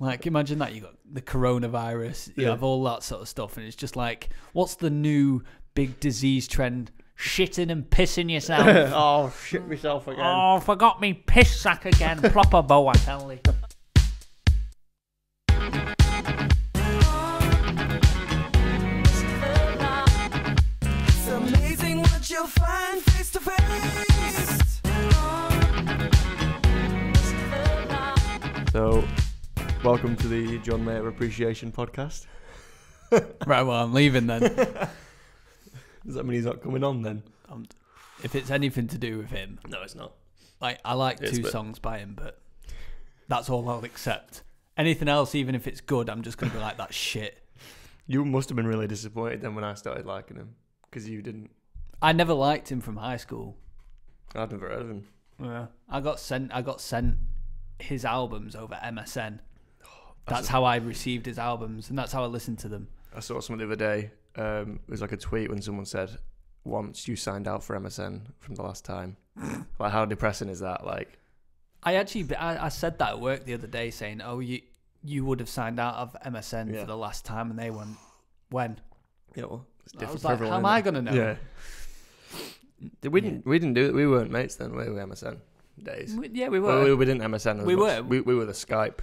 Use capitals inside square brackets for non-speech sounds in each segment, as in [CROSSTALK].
Like, imagine that you got the coronavirus, you Yeah. have all that sort of stuff, and it's just like, what's the new big disease trend? Shitting and pissing yourself. [LAUGHS] oh, shit myself again. oh, forgot me piss sack again. Proper bow, I tell you. It's amazing what you'll find face to face. Welcome to the John Mayer Appreciation Podcast. [LAUGHS] Right, well, I'm leaving then. [LAUGHS] Does that mean he's not coming on then? Um, if it's anything to do with him, No, it's not. like I like two but- songs by him, but that's all I'll accept. Anything else, even if it's good, I'm just gonna be like that shit. You must have been really disappointed then when I started liking him because you didn't. I never liked him from high school. I'd never heard of him. Yeah. I got sent. I got sent his albums over MSN. That's how I received his albums, and that's how I listened to them. I saw something the other day. Um, it was like a tweet when someone said, "Once you signed out for MSN from the last time." [LAUGHS] like, how depressing is that? Like, I actually, I, I said that at work the other day, saying, "Oh, you you would have signed out of MSN Yeah. for the last time," and they went, "When?" you know, it's I was for like, everyone. "How am I gonna know?" Yeah. We didn't we didn't do it. We weren't mates then. We were MSN days. We- yeah, we were. Well, we, we didn't MSN. We much. were. We, we were the Skype.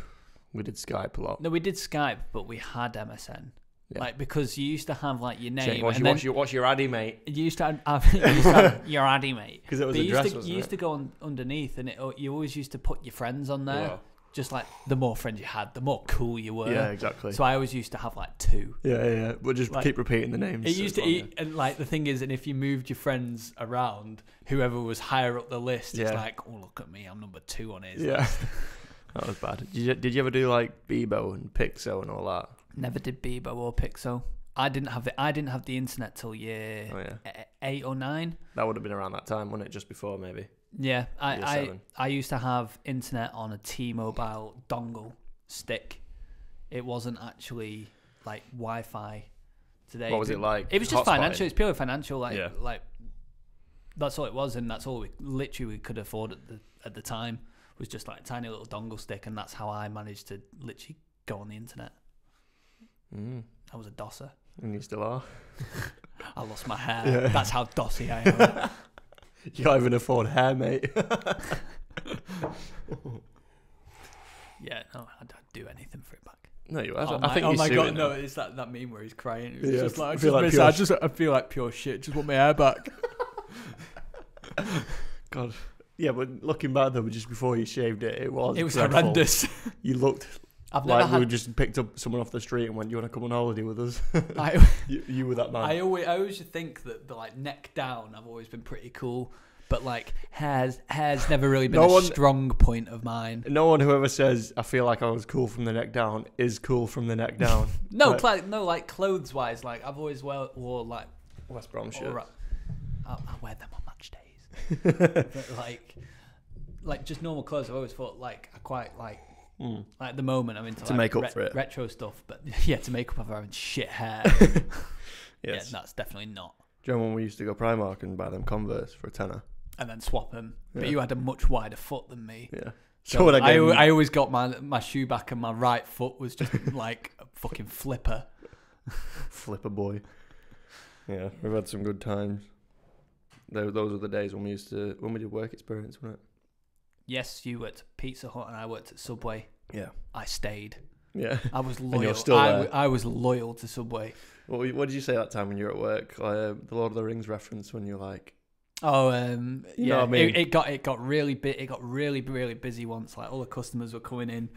We did Skype a lot. no, we did Skype, but we had MSN. Yeah. Like because you used to have like your name, what's, and your, what's, your, what's your addy, mate? you used to have, [LAUGHS] you used to have [LAUGHS] your addy mate. Because it was But you address, used to, wasn't you used to go on underneath, and it, oh, you always used to put your friends on there. Yeah. Just like the more friends you had, the more cool you were. Yeah, exactly. So I always used to have like two. yeah, yeah, yeah. We'll just Like- keep repeating the names. It used to eat, and like the thing is, and if you moved your friends around, whoever was higher up the list, it's like, oh look at me, I'm number two on his. Yeah. [LAUGHS] that was bad. Did you, did you ever do like Bebo and Piczo and all that? Never did Bebo or Pixel. I didn't have the I didn't have the internet till year Oh, yeah. eight or nine. That would have been around that time, wouldn't it? Just before, maybe. Yeah, I, I. I used to have internet on a T-Mobile dongle stick. It wasn't actually like Wi-Fi today. what was it like? It was just financial. It's purely financial. Like Yeah. like that's all it was, and that's all we literally we could afford at the at the time was just like a tiny little dongle stick, and that's how I managed to literally go on the internet. Mm. I was a dosser. And you still are. [LAUGHS] I lost my hair. Yeah. That's how dossy I am. [LAUGHS] You can't even afford hair, mate. [LAUGHS] yeah, no, I'd, I'd do anything for it back. no, you. I, oh I my, think oh my god, no! It's that, that meme where he's crying. It's Yeah, just like, I I just, feel like pure I just I feel like pure shit. Just want my hair back. God. Yeah, but looking back though, just before you shaved it, it was It was dreadful. horrendous. You looked I've like we had. just picked up someone off the street and went, "You want to come on holiday with us?" [LAUGHS] I, [LAUGHS] you, you were that man. I always I always think that the like neck down. I've always been pretty cool, but like hair's hair's never really been No a one- strong point of mine. no one who ever says I feel like I was cool from the neck down is cool from the neck [LAUGHS] down. No, like no, like clothes wise. Like I've always wear, wore like West Brom all shirt. I, I wear them on [LAUGHS] but like like just normal clothes. I've always thought like I quite like Mm. like at the moment I'm into To like, make up for it. retro stuff, but [LAUGHS] yeah, to make up for having shit hair. [LAUGHS] Yeah, Yes. that's definitely not. Do you remember when we used to go Primark and buy them Converse for a tenner? And then swap them. But you had a much wider foot than me. Yeah. So, So I I, gave al- them- I always got my my shoe back and my right foot was just like a fucking flipper. Flipper boy. Yeah, we've had some good times. Those, those were the days when we used to when we did work experience, wasn't it? Yes, you worked at Pizza Hut and I worked at Subway. Yeah. I stayed. Yeah. [LAUGHS] I was you're loyal. still I, there. I was loyal to Subway. What, what did you say that time when you were at work? Uh, the Lord of the Rings reference when you're like, Oh, um, You yeah. know what I mean? it, it got it got really bit. It got really really busy once. Like all the customers were coming in,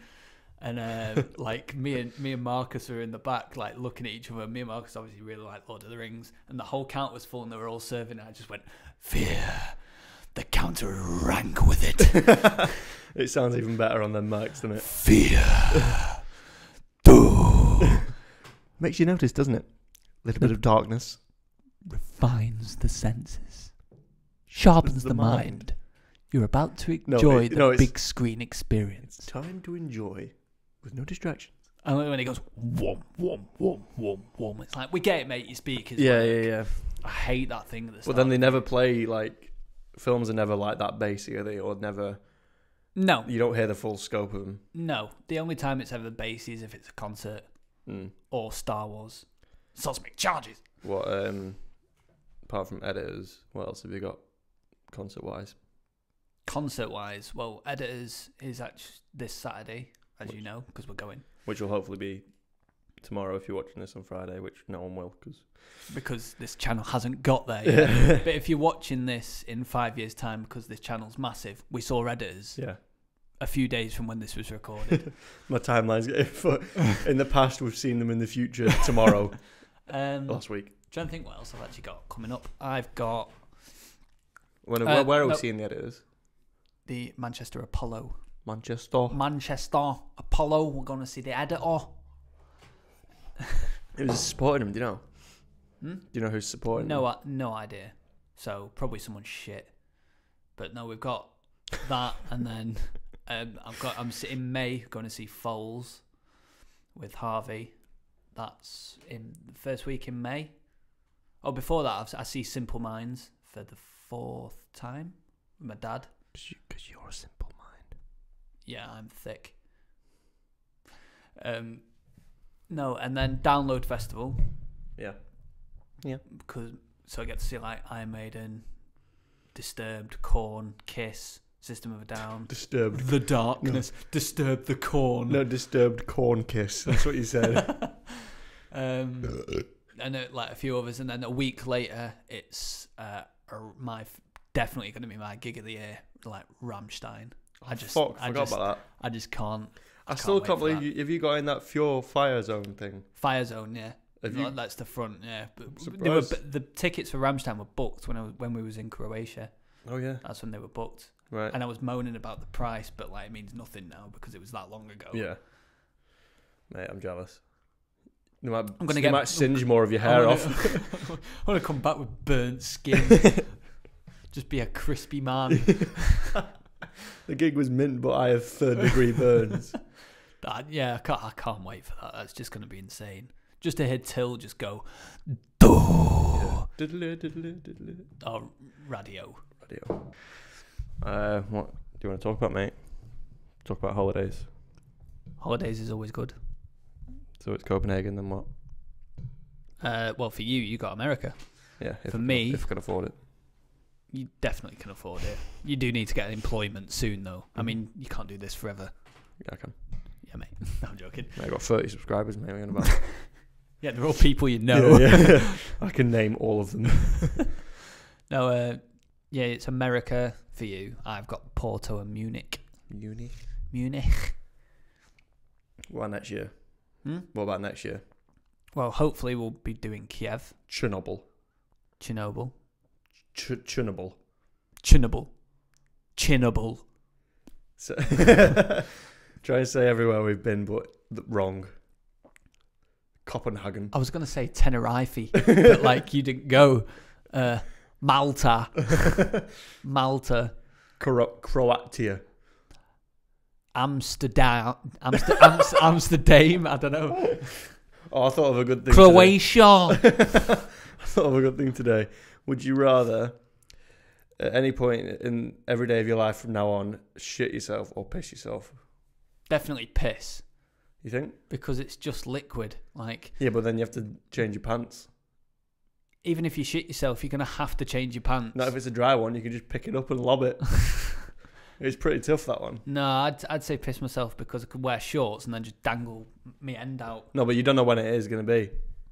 and uh, [LAUGHS] like me and me and Marcus were in the back, like looking at each other. Me and Marcus obviously really like Lord of the Rings, and the whole count was full, and they were all serving. And I just went, "Fear." The counter rang with it. [LAUGHS] it sounds even better on them mics, doesn't it? Fear. [LAUGHS] Do. Makes you notice, doesn't it? A little bit of darkness. refines the senses, sharpens The the, mind. mind. You're about to No, enjoy it- the no, big screen experience. It's time to enjoy with no distractions. And when he goes, whom, whum, whum, whum, whum, it's like, we get it, mate, your speakers. Yeah, work. yeah, yeah. I hate that thing at the But then they never play like films are never like that bassy, are they? Or never. No, You don't hear the full scope of them. no. The only time it's ever bassy is if it's a concert Mm. or Star Wars. Cosmic charges. What? Um, apart from editors, what else have you got concert wise? Concert wise, well, editors is actually this Saturday, as you know, because we're going. Which will hopefully be tomorrow if you're watching this on Friday, which no one will because because this channel hasn't got there [LAUGHS] yet. but if you're watching this in five years' time, because this channel's massive, we saw editors yeah. a few days from when this was recorded. [LAUGHS] My timeline's getting in the past. We've seen them in the future tomorrow. [LAUGHS] um, last week. trying to think what else I've actually got coming up. I've got When, Uh, where, where are we no. seeing the editors? the Manchester Apollo. Manchester. Manchester Apollo. We're going to see the editor. Who's supporting him? Do you know? Hmm? Do you know who's supporting No, him? uh, no idea. So probably someone shit. But no, we've got that, and then [LAUGHS] um, I've got. I'm in May going to see Foals with Harvey. That's in the first week in May. Oh, before that, I've, I see Simple Minds for the fourth time with my dad. Because you, are a simple. Yeah, I'm thick. Um, no, and then Download Festival Yeah. Yeah. Because so I get to see like Iron Maiden, Disturbed, Korn, Kiss, System of a Down, Disturbed. The Darkness, Disturb the Korn. No, disturbed corn kiss. That's what you said. [LAUGHS] Um, and uh, like a few others, and then a week later, it's uh, a, my definitely going to be my gig of the year, like Rammstein. I oh, just, Fuck, I forgot just, about that. I just can't. I, I still can't wait can't believe you. Have you got in that Pure Fire Zone thing? Fire Zone, yeah. Have you? That's the front, yeah. But were, the tickets for Rammstein were booked when I was, when we was in Croatia. Oh yeah. That's when they were booked, Right. and I was moaning about the price, but like it means nothing now because it was that long ago. Yeah. Mate, I'm jealous. You might, I'm gonna you get- might singe more of your I hair wanna- off. I want to come back with burnt skin. [LAUGHS] Just be a crispy man. [LAUGHS] the gig was mint, but I have third degree burns. [LAUGHS] That- yeah, I can't, I can't wait for that. That's just going to be insane. Just to hear Till just go, Duh! Yeah. Oh, radio. Radio. Uh, what do you want to talk about, mate? Talk about holidays. Holidays is always good. So it's Copenhagen, then what? Uh, well, for you, you got America. Yeah. If For me- if I can afford it. You definitely can afford it. You do need to get employment soon, though. I mean, you can't do this forever. Yeah, I can. Yeah, mate. [LAUGHS] No, I'm joking. Mate, I got 30 subscribers, mate. What are you on about? [LAUGHS] Yeah, they're all people you know. Yeah, yeah. [LAUGHS] I can name all of them. No, uh, yeah, it's America for you. I've got Porto and Munich. Munich. Munich. What about next year? Hmm? What about next year? Well, hopefully we'll be doing Kiev, Chernobyl. Chernobyl, Ch-. Chernobyl, Chernobyl. So [LAUGHS] try and say everywhere we've been, but th- wrong. Copenhagen. I was gonna say Tenerife, but like you didn't go. Uh, Malta, [LAUGHS] Malta, Cro- Croatia. Amsterdam, Amster- Amst- Amsterdam. I don't know. Oh, I thought of a good thing. Today. Croatia. [LAUGHS] I thought of a good thing today. Would you rather, at any point in every day of your life from now on, shit yourself or piss yourself? Definitely piss You think? because it's just liquid. Like Yeah, but then you have to change your pants. even if you shit yourself, you're gonna have to change your pants. Not if it's a dry one, you can just pick it up and lob it. [LAUGHS] it's pretty tough that one. No, I'd I'd say piss myself because I could wear shorts and then just dangle me end out. No, but you don't know when it is going to be.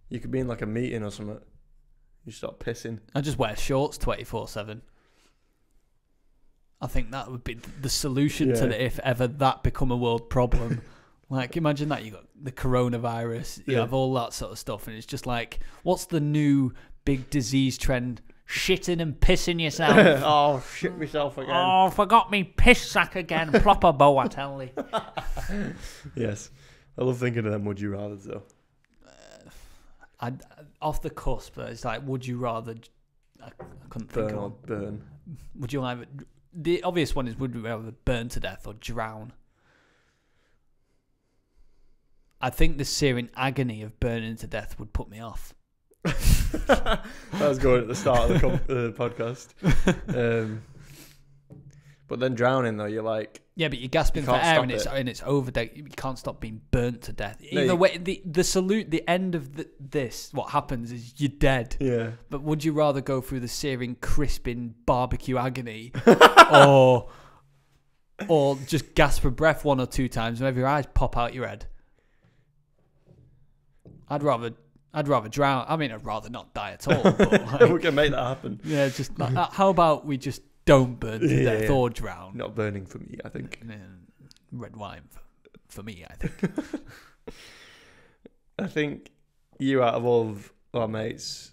You could be in like a meeting or something. You start pissing. I just wear shorts twenty four seven. I think that would be the solution Yeah. to the if ever that become a world problem. [LAUGHS] like imagine that you got the coronavirus, you Yeah. have all that sort of stuff, and it's just like, what's the new big disease trend? Shitting and pissing yourself. [LAUGHS] oh, shit myself again. oh, forgot me piss sack again. Proper bow, I tell you. [LAUGHS] Yes. I love thinking of them, would you rather, though. I off the cusp, but it's like, would you rather? I, I couldn't think Burn of or burn. Would you either? The obvious one is would you rather burn to death or drown? I think the searing agony of burning to death would put me off. [LAUGHS] that was going at the start of the com- [LAUGHS] uh, podcast. Um, But then drowning though, you're like, Yeah, but you're gasping You for air and it's it. and it's over. You can't stop being burnt to death. No, Either you- way, the the salute, the end of the, this, what happens is you're dead. yeah, But would you rather go through the searing, crisping barbecue agony, [LAUGHS] or or just gasp for breath one or two times and have your eyes pop out your head? I'd rather I'd rather drown. I mean, I'd rather not die at all. But [LAUGHS] we can make that happen. yeah, just like, uh, how about we just don't burn to Yeah, death yeah. or drown? Not burning for me, I think. Red wine for, for me, I think. [LAUGHS] I think you out of all of our mates,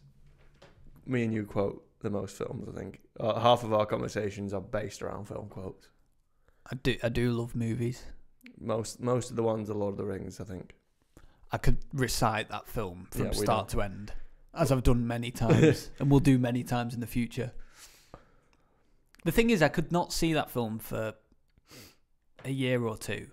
me and you quote the most films. I think uh, half of our conversations are based around film quotes. I do I do love movies. Most most of the ones are Lord of the Rings. I think. I could recite that film from Yeah, we start to end, as I've done many times, [LAUGHS] and will do many times in the future. The thing is, I could not see that film for a year or two,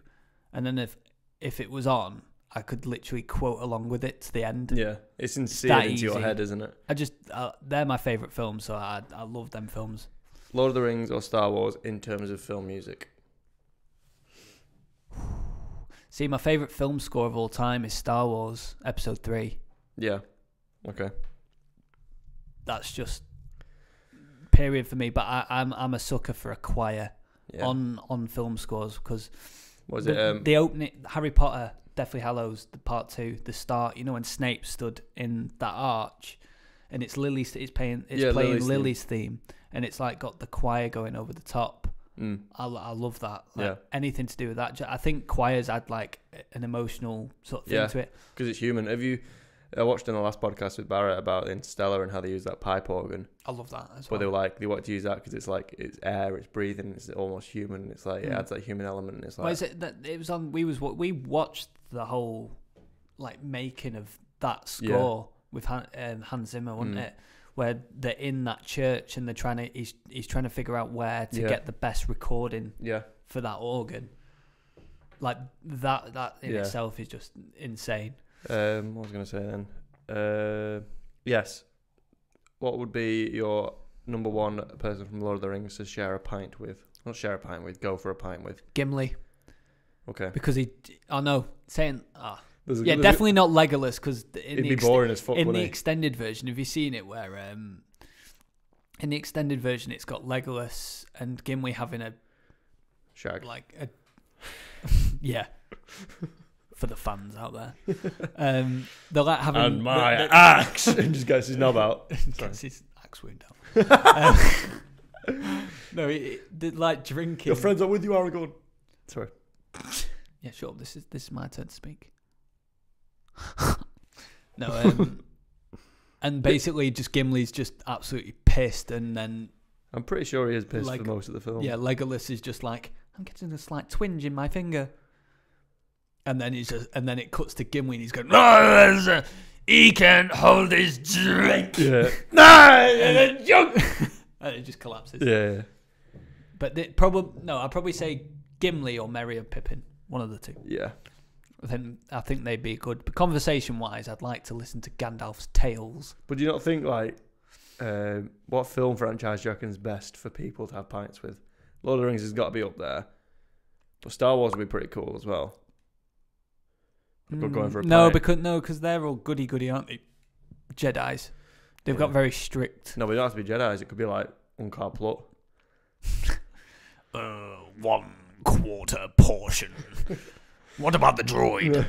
and then if if it was on, I could literally quote along with it to the end. Yeah, it's inseared that into your head, isn't it? I just uh, they're my favorite films, so I I love them films. Lord of the Rings or Star Wars in terms of film music. See, my favorite film score of all time is Star Wars Episode Three. Yeah. Okay. That's just period for me. But I, I'm I'm a sucker for a choir. Yeah. on on film scores because Was the, it? Um, the opening Harry Potter Deathly Hallows the part two the start you know when Snape stood in that arch and it's Lily's it's playing it's Yeah, playing Lily's Lily's, theme. theme. and it's like got the choir going over the top mm, I, I love that like, Yeah. anything to do with that I think choirs add like an emotional sort of thing Yeah. to it because it's human. Have you? I watched in the last podcast with Barrett about Interstellar and how they use that pipe organ. I love that as But they well were like, they want to use that because it's like it's air, it's breathing, it's almost human. It's like it Mm. adds that human element. And it's Well, like is it that it was on we was wa- we watched the whole like making of that score with Han, um, Hans Zimmer, wasn't Mm. it? Where they're in that church and they're trying to he's he's trying to figure out where to Yeah. get the best recording yeah, for that organ. Like that that in Yeah. itself is just insane. Um, what was I going to say then? Uh, yes. What would be your number one person from Lord of the Rings to share a pint with? Not share a pint with, go for a pint with. Gimli Okay. because he I know saying ah yeah definitely not Legolas because It'd the be boring as fuck, in the it? extended version, have you seen it where um in the extended version it's got Legolas and Gimli having a Shag. like a [LAUGHS] yeah for the fans out there. [LAUGHS] Um they're like having And my the- the- axe! [LAUGHS] and just gets his knob out. [LAUGHS] Gets his axe wound out. Um, no, it, it, like drinking. Your friends are with you, Aragorn. Sorry. Yeah, sure. This is this is my turn to speak. no, um, and basically, just Gimli's just absolutely pissed, and then I'm pretty sure he is pissed Like- for most of the film. yeah, Legolas is just like, I'm getting a slight twinge in my finger, and then he's just, and then it cuts to Gimli, and he's going, "No, he can't hold his drink, Yeah. [LAUGHS] no, and then [LAUGHS] and it just collapses. Yeah. yeah. But the, probably no, I'd probably say Gimli or Merry and Pippin, one of the two. Yeah. I think I think they'd be good. But conversation wise, I'd like to listen to Gandalf's tales. But do you not think, like, um, what film franchise do you reckon's best for people to have pints with? Lord of the Rings has got to be up there. But Star Wars would be pretty cool as well. Go- going for a Mm, no, pint. because no, because they're all goody goody, aren't they? Jedi's. They've got Yeah. very strict. No, but it don't have to be Jedi's. It could be like Unkar Plutt. [LAUGHS] Uh, one quarter portion. [LAUGHS] what about the droid?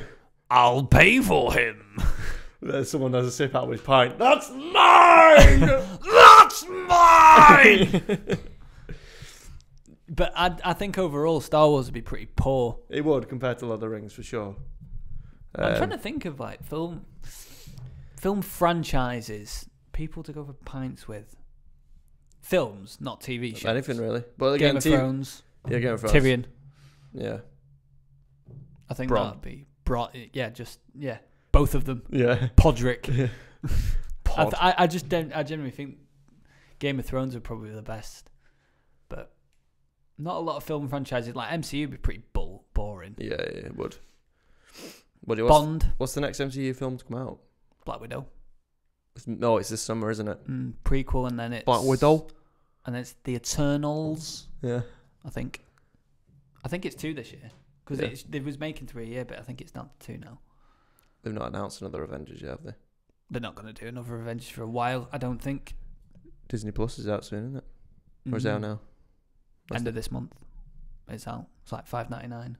I'll pay for him. [LAUGHS] Then someone has a sip out of his pint. That's mine! That's mine. but I, I think overall, Star Wars would be pretty poor. it would compared to Lord of the Rings for sure. I'm Um, trying to think of like film, film franchises, people to go for pints with. Films, not TV shows. anything really. But Game again, of TV Thrones, Yeah, Game of Thrones. Tyrion. Yeah. I think Bronn. that'd be brought. Yeah, just yeah, both of them. Yeah. Podrick. [LAUGHS] I, Pod. I, I just don't. I genuinely think Game of Thrones are probably the best, but not a lot of film franchises like MCU would be pretty bull, boring. yeah, yeah, it would. What what's, Bond, what's the next MCU film to come out? Black Widow, It's, no, it's this summer, isn't it? mm, prequel, and then it's Black Widow. and it's the Eternals. Yeah. I think. I think it's two this year because Yeah. it's it was making three a year, but I think it's down to two now. They've not announced another Avengers yet, have they? They're not going to do another Avengers for a while, I don't think. Disney Plus is out soon, isn't it? Or is it out Mhm. now? That's End the- of this month, it's out. It's like five ninety nine.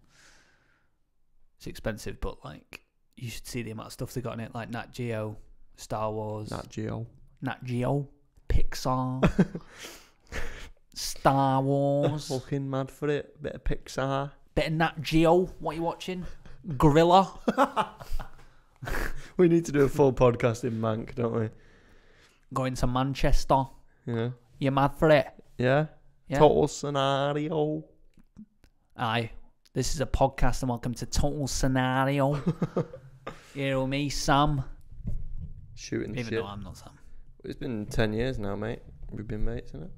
It's expensive, but like you should see the amount of stuff they got in it, like Nat Geo, Star Wars, Nat Geo. Nat Geo, Pixar, [LAUGHS] Star Wars, Fucking mad for it. Bit of Pixar. bit of Nat Geo. What are you watching? Gorilla. [LAUGHS] We need to do a full podcast in Manc, don't we? Going to Manchester. Yeah. You mad for it? Yeah. Yeah. Total scenario. Aye. This is a podcast and welcome to Total Scenario. [LAUGHS] you know me, Sam. Shooting Even shit. though I'm not Sam. It's been 10 years now, mate. We've been mates, isn't it?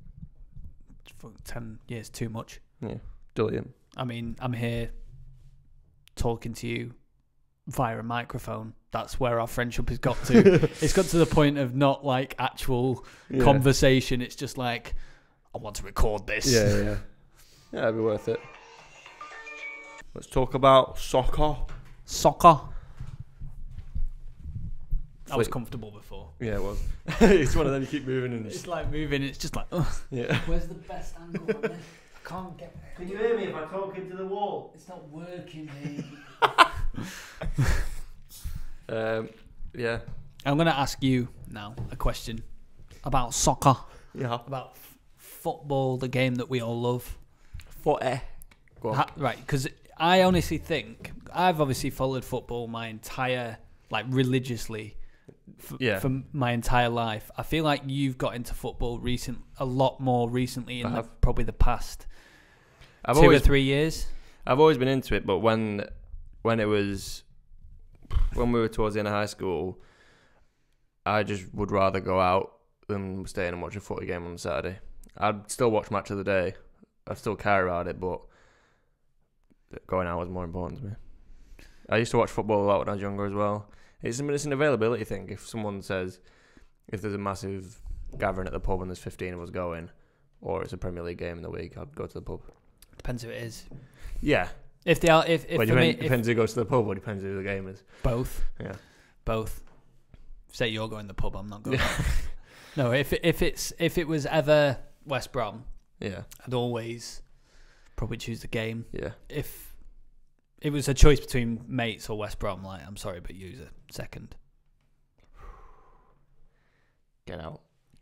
For 10 years too much. Yeah, brilliant. I mean, I'm here talking to you via a microphone. That's where our friendship has got to. [LAUGHS] it's got to the point of not like actual Yeah. conversation. It's just like, I want to record this. Yeah, yeah, yeah. Yeah, it'd be worth it. Let's talk about soccer. Soccer. I was comfortable before. Yeah, it was. [LAUGHS] it's one of them you keep moving and It's like moving. It's just like, ugh. yeah. [LAUGHS] where's the best angle on this? I can't get. Can you hear me if I talk into the wall? It's not working, mate. [LAUGHS] Um, yeah, I'm gonna ask you now a question about soccer, yeah. about f- football, the game that we all love. Footy. Go on. Ha- right, because I honestly think I've obviously followed football my entire, like religiously, f- Yeah. for my entire life. I feel like you've got into football recent, a lot more recently in the, probably the past I've two always, or three years. I've always been into it, but when, when it was, when we were towards the end of high school, I just would rather go out than stay in and watch a footy game on Saturday. I'd still watch match of the day. I'd still care about it, but going out was more important to me. I used to watch football a lot when I was younger as well. It's, it's an availability thing. If someone says, if there's a massive gathering at the pub and there's 15 of us going, or it's a Premier League game in the week, I'd go to the pub. Depends who it is. Yeah, If they are, if, if well, for me, depend, if depends who goes to the pub, or depends who the game is. both, Yeah. both. Say you're going to the pub, I'm not going. [LAUGHS] no, if it- if it's if it was ever West Brom, Yeah, I'd always probably choose the game. yeah. If it was a choice between mates or West Brom, like I'm sorry, but use a second. Get out. [LAUGHS]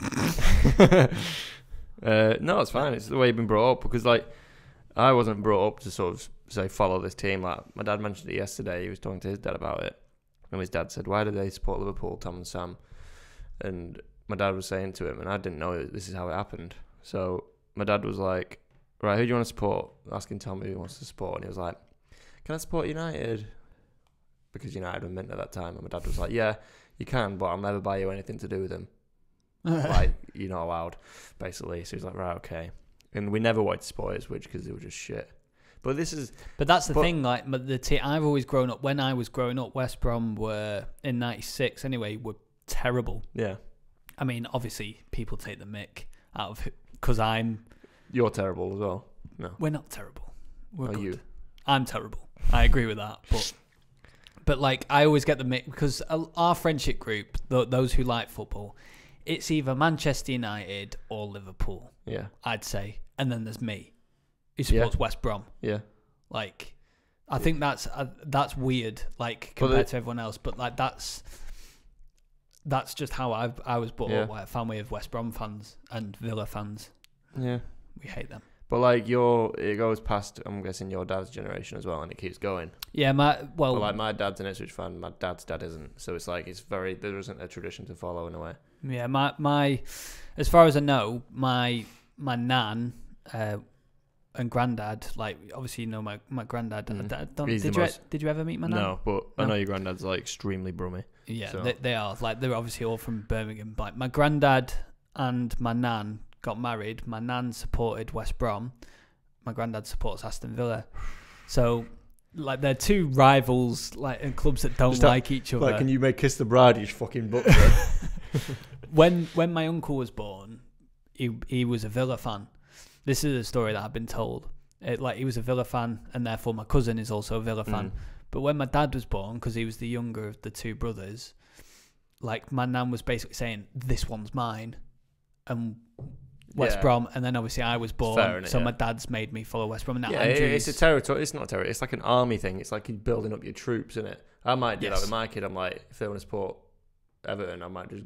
uh, no, it's fine. It's the way you've been brought up because, like, I wasn't brought up to sort of say follow this team. Like, my dad mentioned it yesterday. He was talking to his dad about it, and his dad said, "Why do they support Liverpool, Tom and Sam?" And my dad was saying to him, and I didn't know this is how it happened. So my dad was like, "Right, who do you want to support?" Asking Tom who he wants to support, and he was like, "Can I support United?" Because United were mint at that time, and my dad was like, "Yeah, you can, but I'll never buy you anything to do with them." [LAUGHS] like you're not allowed, basically. So he's like, right, okay. And we never wanted to support Ipswich because they were just shit. But this is But that's the But- thing. Like but the team, I've always grown up. When I was growing up, West Brom were in '96 anyway. Were terrible. yeah, I mean, obviously, people take the mick out of because I'm. you're terrible as well. No, We're not terrible. We're are good. you? I'm terrible. I agree with that. But but like I always get the mix because our friendship group, th- those who like football, it's either Manchester United or Liverpool. Yeah, I'd say, and then there's me, who Yeah. supports West Brom. yeah, Like, I think that's uh, that's weird. Like compared to everyone else, but like that's that's just how I I was brought up. Yeah. Like a family of West Brom fans and Villa fans. yeah. We hate them. But like your, it goes past. I'm guessing your dad's generation as well, and it keeps going. Yeah, my well, But like my dad's an Ipswich fan, my dad's dad isn't. So it's like it's very there isn't a tradition to follow in a way. Yeah, my my, as far as I know, my my nan uh, and granddad, like obviously you know my my granddad. Mm. I don't, He's did you most- did you ever meet my nan? No, but I know your granddad's like extremely brummy. Yeah, So- they, they are like they're obviously all from Birmingham. Like my granddad and my nan got married. My nan supported West Brom. My granddad supports Aston Villa. So like they're two rivals, like and clubs that don't Just have- like each other. Like, can you make kiss the bride? You fucking book. [LAUGHS] when when my uncle was born, he he was a Villa fan. This is a story that I've been told. It, like he was a Villa fan, and therefore my cousin is also a Villa fan. Mm. But when my dad was born, because he was the younger of the two brothers, like my nan was basically saying, "This one's mine," and West Yeah. Brom, and then obviously I was born, so yeah. my dad's made me follow West Brom. And now Yeah, Andrew's, it's a territory. It's not a territory. It's like an army thing. It's like you're building up your troops in it. I might do Yes. that with my kid. I'm like, if they want to support Everton, I might just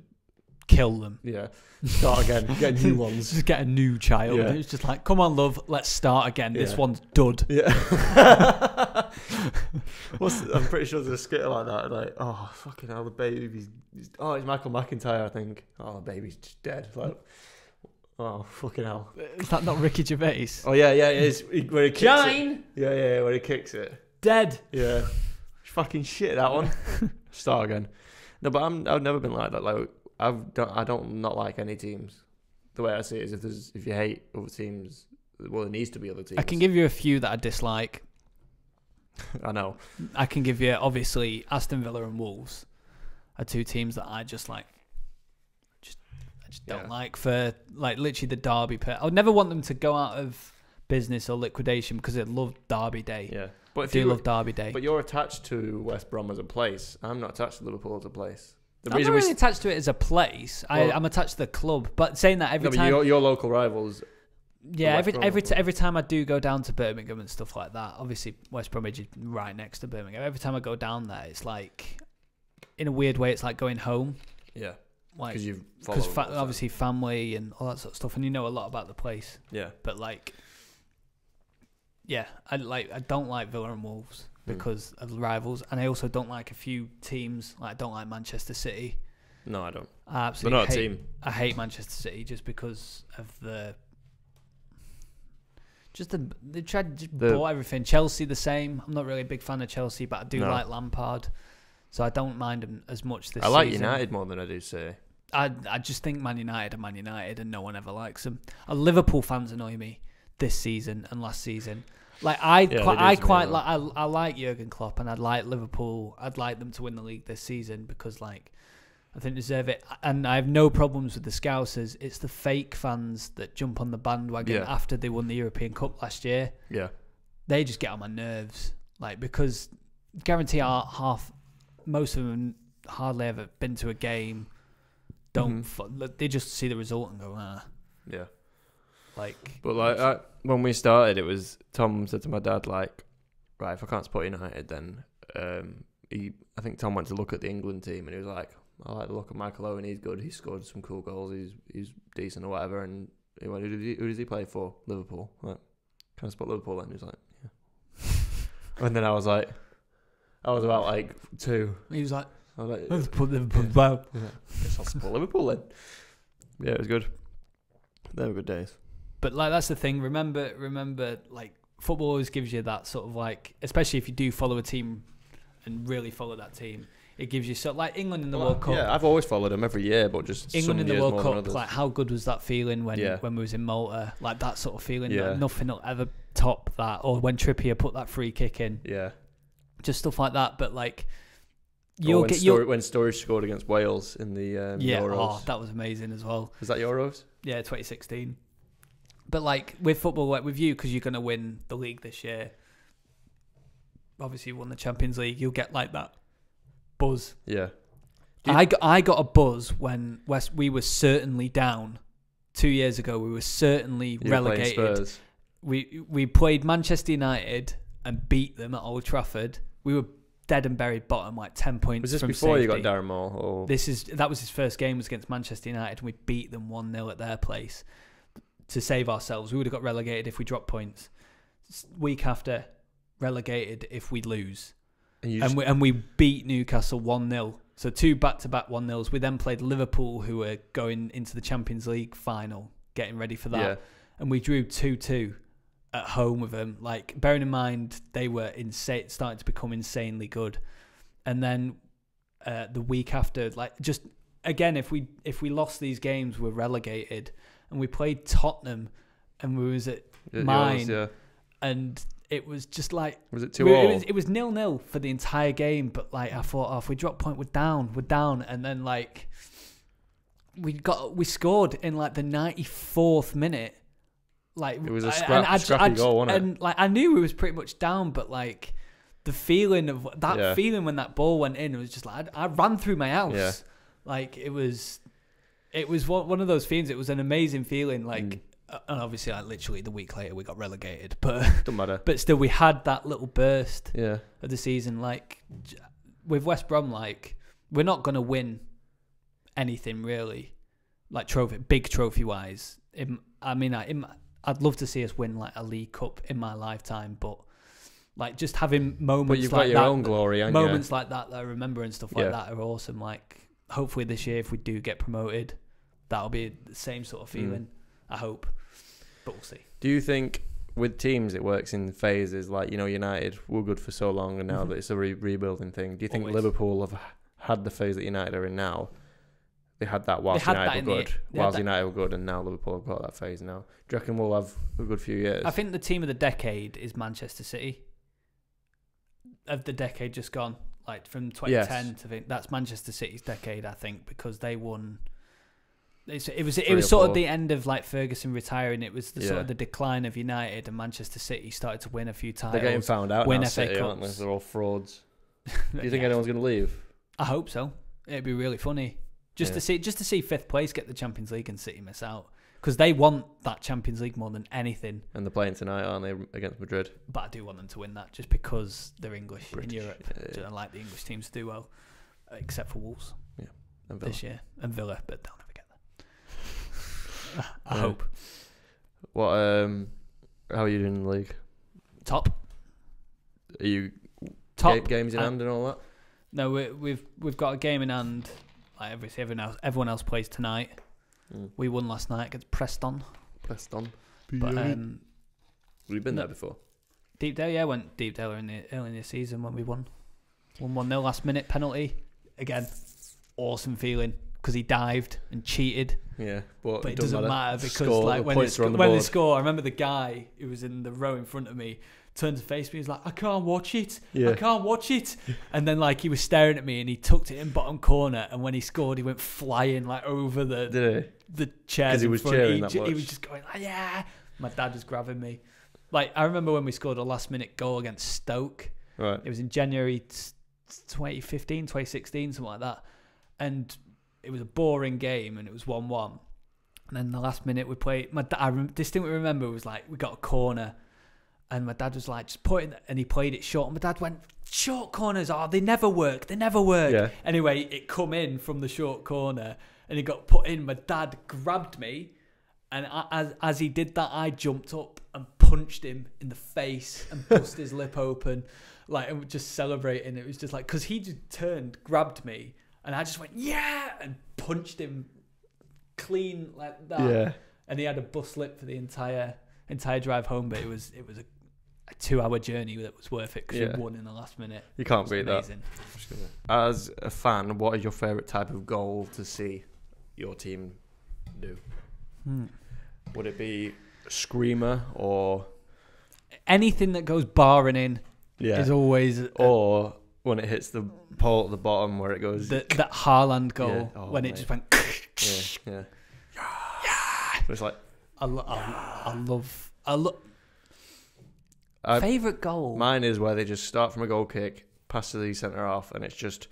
kill them. yeah start again, [LAUGHS] get new ones. Just get a new child. Yeah. It's just like, come on, love, let's start again. This one's dud. Yeah. [LAUGHS] What's I'm pretty sure there's a skit like that. Like, oh fucking hell, the baby's oh it's Michael McIntyre, I think. Oh, the baby's just dead. Like, oh fucking hell. Is that not Ricky Gervais? Oh yeah, yeah, it is. He- Where he kicks it. Yeah, yeah, yeah, where he kicks it. dead. Yeah. Fucking shit that one. [LAUGHS] Start again. No, but I'm I've never been like that. Like I've don't I don't not like any teams. The way I see it is if there's if you hate other teams, well there needs to be other teams. I can give you a few that I dislike. [LAUGHS] I know. I can give you obviously Aston Villa and Wolves are two teams that I just like. I don't Yeah. like for like literally the derby. Per- I would never want them to go out of business or liquidation because I love Derby Day. Yeah. But I if do you love Derby Day. but you're attached to West Brom as a place. I'm not attached to Liverpool as a place. The I'm reason not really attached to it as a place. I, Well- I'm attached to the club. But saying that every no, time, your, your local rivals. yeah, every Brom every t- every time I do go down to Birmingham and stuff like that. Obviously, West Bromwich is right next to Birmingham. Every time I go down there, it's like, in a weird way, it's like going home. Yeah. Like Because you've because fa- them all the time. obviously family and all that sort of stuff, and you know a lot about the place. Yeah. But like, yeah, I like I don't like Villa and Wolves Hmm. because of the rivals, and I also don't like a few teams. Like I don't like Manchester City. No, I don't. I absolutely not a hate, team. I hate Manchester City just because of the. Just the they tried to just The- bought everything. Chelsea the same. I'm not really a big fan of Chelsea, but I do No. like Lampard, so I don't mind him as much this I like season. United more than I do City. I I just think Man United are Man United, and no one ever likes them. Uh, Liverpool fans annoy me this season and last season. Like I, quite, I quite like I, I like Jurgen Klopp, and I'd like Liverpool. I'd like them to win the league this season because like I think they deserve it. And I have no problems with the Scousers. It's the fake fans that jump on the bandwagon Yeah. after they won the European Cup last year. Yeah. They just get on my nerves. Like because guarantee our half, most of them hardly ever been to a game. Don't Mhm. fu- they just see the result and go ah Yeah. like But like I, when we started, it was Tom said to my dad like, right, if I can't support United, then um, he I think Tom went to look at the England team and he was like, I like the look of Michael Owen. He's good. He scored some cool goals. He's he's decent or whatever. And he went, who does he, who does he play for? Liverpool. Like, can I support Liverpool? Then he was like, yeah. [LAUGHS] and then I was like, I was about like two. he was like I was like, let's put Liverpool yeah, guess I'll support Liverpool then. Yeah, it was good. They were good days. But like that's the thing. Remember, remember, like football always gives you that sort of like, especially if you do follow a team and really follow that team, it gives you so like England in the World Cup. Yeah, I've always followed them every year, but just England some in the years World Cup, like how good was that feeling when Yeah. when we was in Malta? Like that sort of feeling. Yeah. Like, nothing will ever top that. Or when Trippier put that free kick in, yeah. just stuff like that. But like Or you'll when, get your when Sturridge scored against Wales in the um, yeah. Euros. Oh, that was amazing as well. Was that Euros? Yeah, 2016. But like with football, like with you, because you're gonna win the league this year. Obviously, you won the Champions League. You'll get like that buzz. Yeah. You- I got, I got a buzz when West we were certainly down two years ago. We were certainly You were relegated. Spurs. We we played Manchester United and beat them at Old Trafford. We were dead and buried bottom, like ten points. Was this before you got Darren Moore? Or This is that was his first game was against Manchester United, and we beat them one 0 at their place to save ourselves. We would have got relegated if we dropped points. Week after, relegated if we lose, and and just, we and we beat Newcastle one 0 So two back to back one 0s We then played Liverpool, who were going into the Champions League final, getting ready for that, yeah, and we drew two two at home with them. Like bearing in mind they were insane, starting to become insanely good, and then uh, the week after, like just again, if we if we lost these games, we're relegated, and we played Tottenham, and we was at Yours, mine. yeah. and it was just like Was it two we- it was it was nil nil for the entire game. But like I thought, oh, if we drop point, we're down, we're down, and then like we got we scored in like the ninety fourth minute, like It was a scrap- and I j- scrappy I goal, wasn't it? And like I knew we was pretty much down, but like the feeling of that Yeah. feeling when that ball went in, it was just like I, I ran through my house. Yeah. Like it was, it was one of those feelings. It was an amazing feeling. Like, Mm. and obviously, like literally the week later, we got relegated, [LAUGHS] but Doesn't matter. but still, we had that little burst Yeah. of the season. Like with West Brom, like we're not gonna win anything really, like trophy, big trophy wise. I mean, I, in, I'd love to see us win like a League Cup in my lifetime, but like just having moments But you've like got your that, own glory, moments like that that I remember and stuff like Yeah. that are awesome. Like hopefully this year, if we do get promoted, that'll be the same sort of Mm. feeling. I hope, but we'll see. Do you think with teams it works in phases? Like you know, United were good for so long, and now Mhm. that it's a re- rebuilding thing. Do you think Always. Liverpool have had the phase that United are in now? They had that whilst had United in were good. had Whilst United were good, and now Liverpool have got that phase now. Do you reckon we'll have a good few years? I think the team of the decade is Manchester City. Of the decade just gone, like from 2010 Yes. to think that's Manchester City's decade. I think because they won. It's, it was it was or sort of the end of like Ferguson retiring. It was the sort of the decline of United and Manchester City started to win a few titles. They're getting found out win now. FA City, aren't they? Cups. They're all frauds. [LAUGHS] Do you think Yeah. anyone's going to leave? I hope so. It'd be really funny just Yeah. to see just to see fifth place get the Champions League and City miss out because they want that Champions League more than anything. And they're playing tonight, aren't they, against Madrid? But I do want them to win that just because they're English British. in Europe. Yeah, I like the English teams to do well, except for Wolves and Villa. this year and Villa, but they'll never get there. [LAUGHS] I Yeah. hope What? Um, how are you doing in the league? top Are you top. games in uh, hand and all that? No, we, we've we've got a game in hand. Like obviously everyone else, everyone else plays tonight. Mm. We won last night against Preston, Pressed on. but um, Have been no. there before? Deepdale, yeah, went Deepdale in the early in the season when we won. One one nil last minute penalty. Again, awesome feeling because he dived and cheated, Yeah, but, but it doesn't matter, because Score, like when, they, points are on sc- the when they board. score, I remember the guy who was in the row in front of me turned to face me. He's like, "I can't watch it. I can't watch it." [LAUGHS] And then like he was staring at me and he tucked it in bottom corner. And when he scored, he went flying like over the did he? the chairs 'Cause he was cheering he, he was just going, "Ah, yeah. My dad was grabbing me. Like I remember when we scored a last minute goal against Stoke. Right. It was in January t- 2015, 2016, something like that. And it was a boring game and it was 1 1. And then the last minute we played, my dad, I rem- distinctly remember it was like, we got a corner and my dad was like, just put it, and he played it short. And my dad went, short corners are, they never work, they never work. Yeah. Anyway, it come in from the short corner and it got put in. My dad grabbed me, and I, as as he did that, I jumped up and punched him in the face and busted his lip open, like and just celebrating. It was just like because he just turned, grabbed me, and I just went yeah and punched him clean like that. Yeah. And he had a bust lip for the entire entire drive home, but it was it was a, a two hour journey that was worth it because Yeah. we won in the last minute. You can't It beat that. As a fan, what is your favourite type of goal to see your team do? Hmm. Would it be screamer or Anything that goes barring in yeah, is always a- or when it hits the pole at the bottom where it goes the, that Haaland goal Yeah. Oh, when it just went. yeah, [LAUGHS] yeah. yeah It's like I, lo- I, I love. I love. I, Favorite goal. mine is where they just start from a goal kick, pass to the centre half, and it's just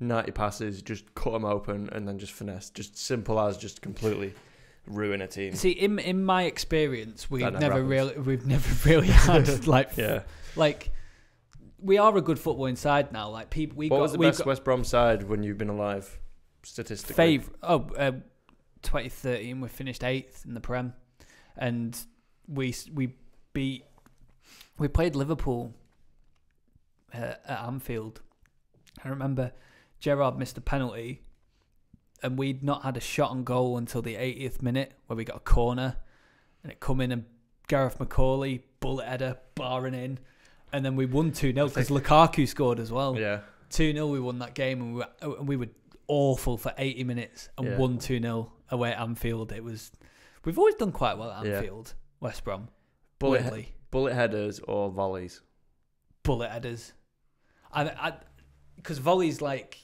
ninety passes, just cut them open, and then just finesse, just simple as just completely ruin a team. See, in in my experience, we've never never really we've never [LAUGHS] really had [LAUGHS] like Yeah. like we are a good football inside now. Like people, we what got was the best got West Brom side when you've been alive, statistically? favorite. Oh, uh, 2013, we finished eighth in the Prem, and we we beat we played Liverpool uh, at Anfield. I remember Gerrard missed a penalty, and we'd not had a shot on goal until the 80th minute, where we got a corner, and it come in and Gareth McAuley bullet header barring in, and then we won two 0 because Lukaku scored as well. Yeah. Two 0 we won that game, and we were, and we were awful for 80 minutes and Yeah. won two 0 away at Anfield. It was we've always done quite well at Yeah. Anfield, West Brom. Bullet. Bullet headers or volleys. bullet headers. I, I, because volleys like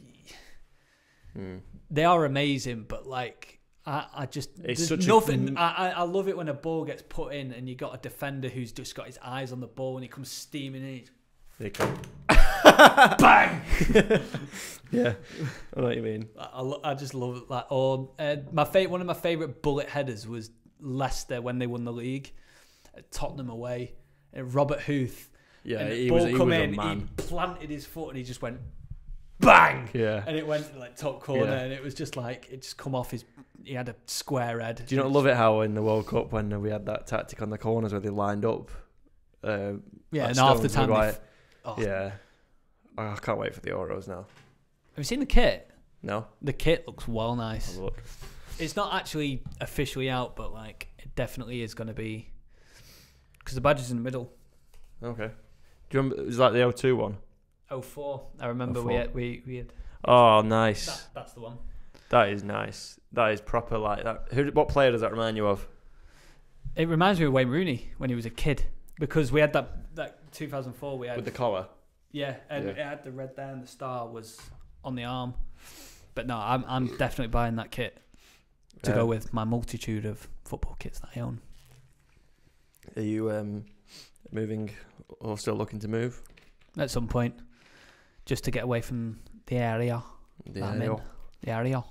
Hmm. they are amazing, but like I, I just It's such nothing. I I I love it when a ball gets put in and you got a defender who's just got his eyes on the ball and he comes steaming in. They come. [LAUGHS] Bang! [LAUGHS] Yeah, I know what you mean. I, I, I just love it. Like, or uh, my fa- one of my favorite bullet headers was Leicester when they won the league, at Tottenham away. And Robert Huth, Yeah, and he ball was, he come in, a man. he planted his foot and he just went bang, Yeah. and it went like top corner, Yeah. and it was just like it just come off his. He had a square head. Do you not love it how in the World Cup when we had that tactic on the corners where they lined up? Uh, Yeah, and half the time. f- oh. Yeah. Oh, I can't wait for the Euros now. Have you seen the kit? No, The kit looks well nice. look. It's not actually officially out, but like it definitely is going to be because the badge is in the middle. Okay. Do you remember? It was like the O2 one. Oh four. I remember we 04. had, we we had Oh, nice. that, that's the one. That is nice. That is proper like that. Who? What player does that remind you of? It reminds me of Wayne Rooney when he was a kid because we had that that 2004 we had With the collar. yeah and Yeah. it had the red there and the star was on the arm. But no, I'm I'm definitely buying that kit to Um, go with my multitude of football kits that I own. Are you um, moving or still looking to move? At some point, just to get away from the area The that I'm area. in. The area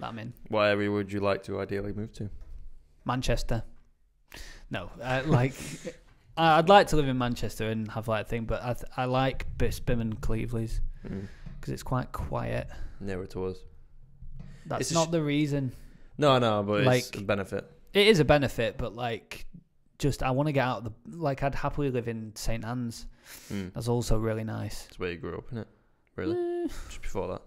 that I'm in. What area would you like to ideally move to? Manchester. No, uh, like [LAUGHS] I- I'd like to live in Manchester and have like a thing, but I th- I like Bispham and Cleveleys Mm. because it's quite quiet. Nearer to us. That's It's a not sh- the reason. No, no, but it's Like- a benefit. It is a benefit, but like, just I want to get out of the like. I'd happily live in St Anne's. Mm. That's also really nice. It's where you grew up, isn't it? Really? Eh, Just before that.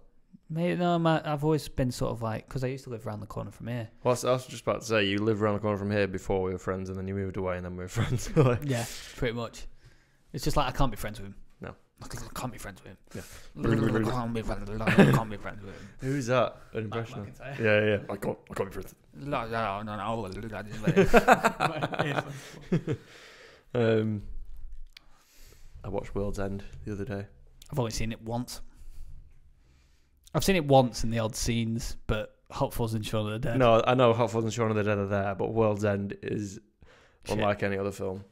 maybe no. My, I've always been sort of like because I used to live around the corner from here. Well, I was- just about to say, you lived around the corner from here before we were friends, and then you moved away, and then we were [LAUGHS] friends. Yeah, pretty much. It's just like I can't be friends with him. No. I can't be friends with him. Yeah. I can't be friends. Can't be friends with him. [LAUGHS] Who's that? An impression? of? McIntyre. Yeah, yeah. I can't, I can't be friends. No, no, no, no. [LAUGHS] [LAUGHS] Um, I watched World's End the other day. I've only seen it once. I've seen it once in the odd scenes, but Hot Fuzz and Shaun of the Dead. No, I know Hot Fuzz and Shaun of the Dead are there, but World's End is Shit. unlike any other film.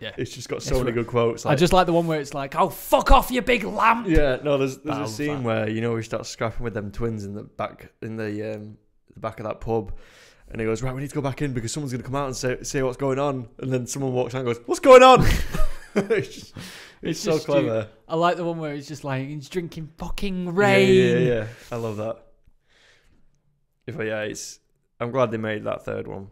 Yeah. It's just got so It's many good quotes. I just like the one where it's like, "Oh, fuck off, you big lamp." yeah, no, there's there's a scene where you know he starts scrapping with them twins in the back in the um, the back of that pub, and he goes, "Right, we need to go back in because someone's going to come out and say say what's going on." And then someone walks out and goes, "What's going on?" [LAUGHS] [LAUGHS] it's just, it's, It's so clever. I like the one where it's just like he's drinking fucking rain. Yeah, yeah, yeah. I love that. If I, yeah, it's. I'm glad they made that third one.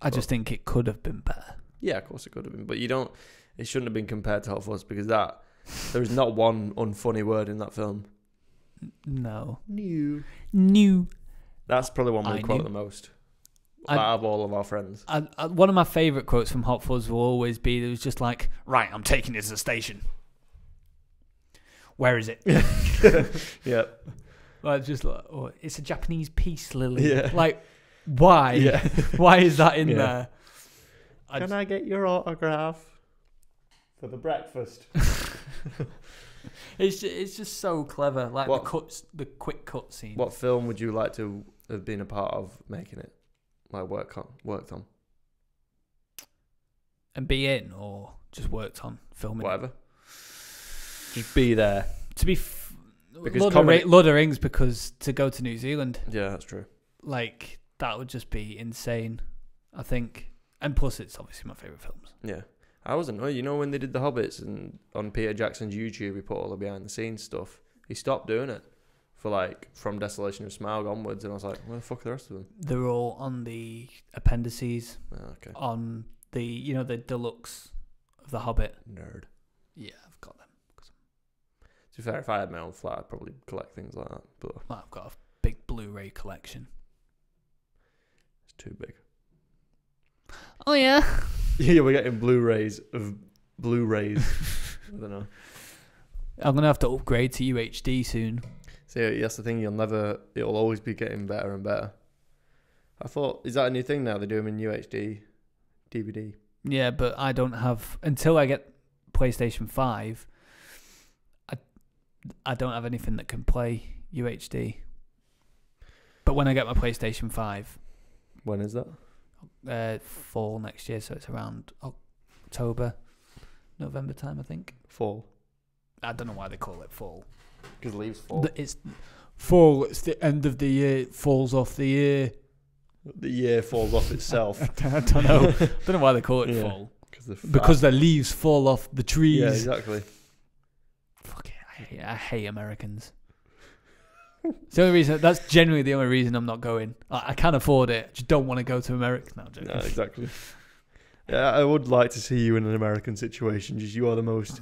I just think it could have been better. Yeah, of course it could have been, but you don't. It shouldn't have been compared to Hot Fuzz because that there is not one unfunny word in that film. No, New. new. That's probably one we I quote knew. the most. I- out of all of our friends. I, I, one of my favourite quotes from Hot Fuzz will always be, "It was just like, right, I'm taking it to the station. Where is it? [LAUGHS] [LAUGHS] yeah, Like just like, oh, it's a Japanese piece, Lily. Yeah. Like, why? yeah. [LAUGHS] Why is that in Yeah. there? I Can I get your autograph for the breakfast? [LAUGHS] it's just, it's just so clever. Like What- the cuts, the quick cut scene. What film would you like to have been a part of making it? Like work on, worked on, and be in or just worked on filming. it? whatever. Just be there. To be f- Because Lord, comedy- of Ri- Lord of Rings because to go to New Zealand, Yeah, that's true. like that would just be insane. I think, and plus it's obviously my favorite films. Yeah. I wasn't know. You know when they did the Hobbits and on Peter Jackson's YouTube, he put all the behind the scenes stuff. He stopped doing it for like from Desolation of Smaug onwards, and I was like, where the fuck are the rest of them? They're all on the appendices Oh, okay. on the you know the deluxe of the Hobbit. Nerd. Yeah, I've got them. To be fair, if I had my own flat, I'd probably collect things like that, but Well, I've got a big Blu-ray collection. it's too big. Oh yeah. [LAUGHS] yeah, we're getting Blu-rays of Blu-rays. [LAUGHS] I don't know. I'm gonna have to upgrade to UHD soon. See, that's the thing. You'll never. It'll always be getting better and better. I thought, is that a new thing now? They do them in UHD, DVD. Yeah, but I don't have until I get PlayStation Five. I I don't have anything that can play UHD. But when I get my PlayStation Five, When is that? Uh, fall next year, so it's around October, November time, I think. Fall. I don't know why they call it fall. Because leaves fall. The- It's fall. It's the end of the year. It falls off the year. The year falls off itself. [LAUGHS] I don't know. I [LAUGHS] don't know why they call it Yeah. fall. Cause the fat- Because the leaves fall off the trees. yeah, exactly. Fuck it. I hate, I hate Americans. It's the only reason. That's generally the only reason I'm not going. I, I can afford it. I just don't want to go to America. now. No, exactly. Yeah, I would like to see you in an American situation. Just you are the most.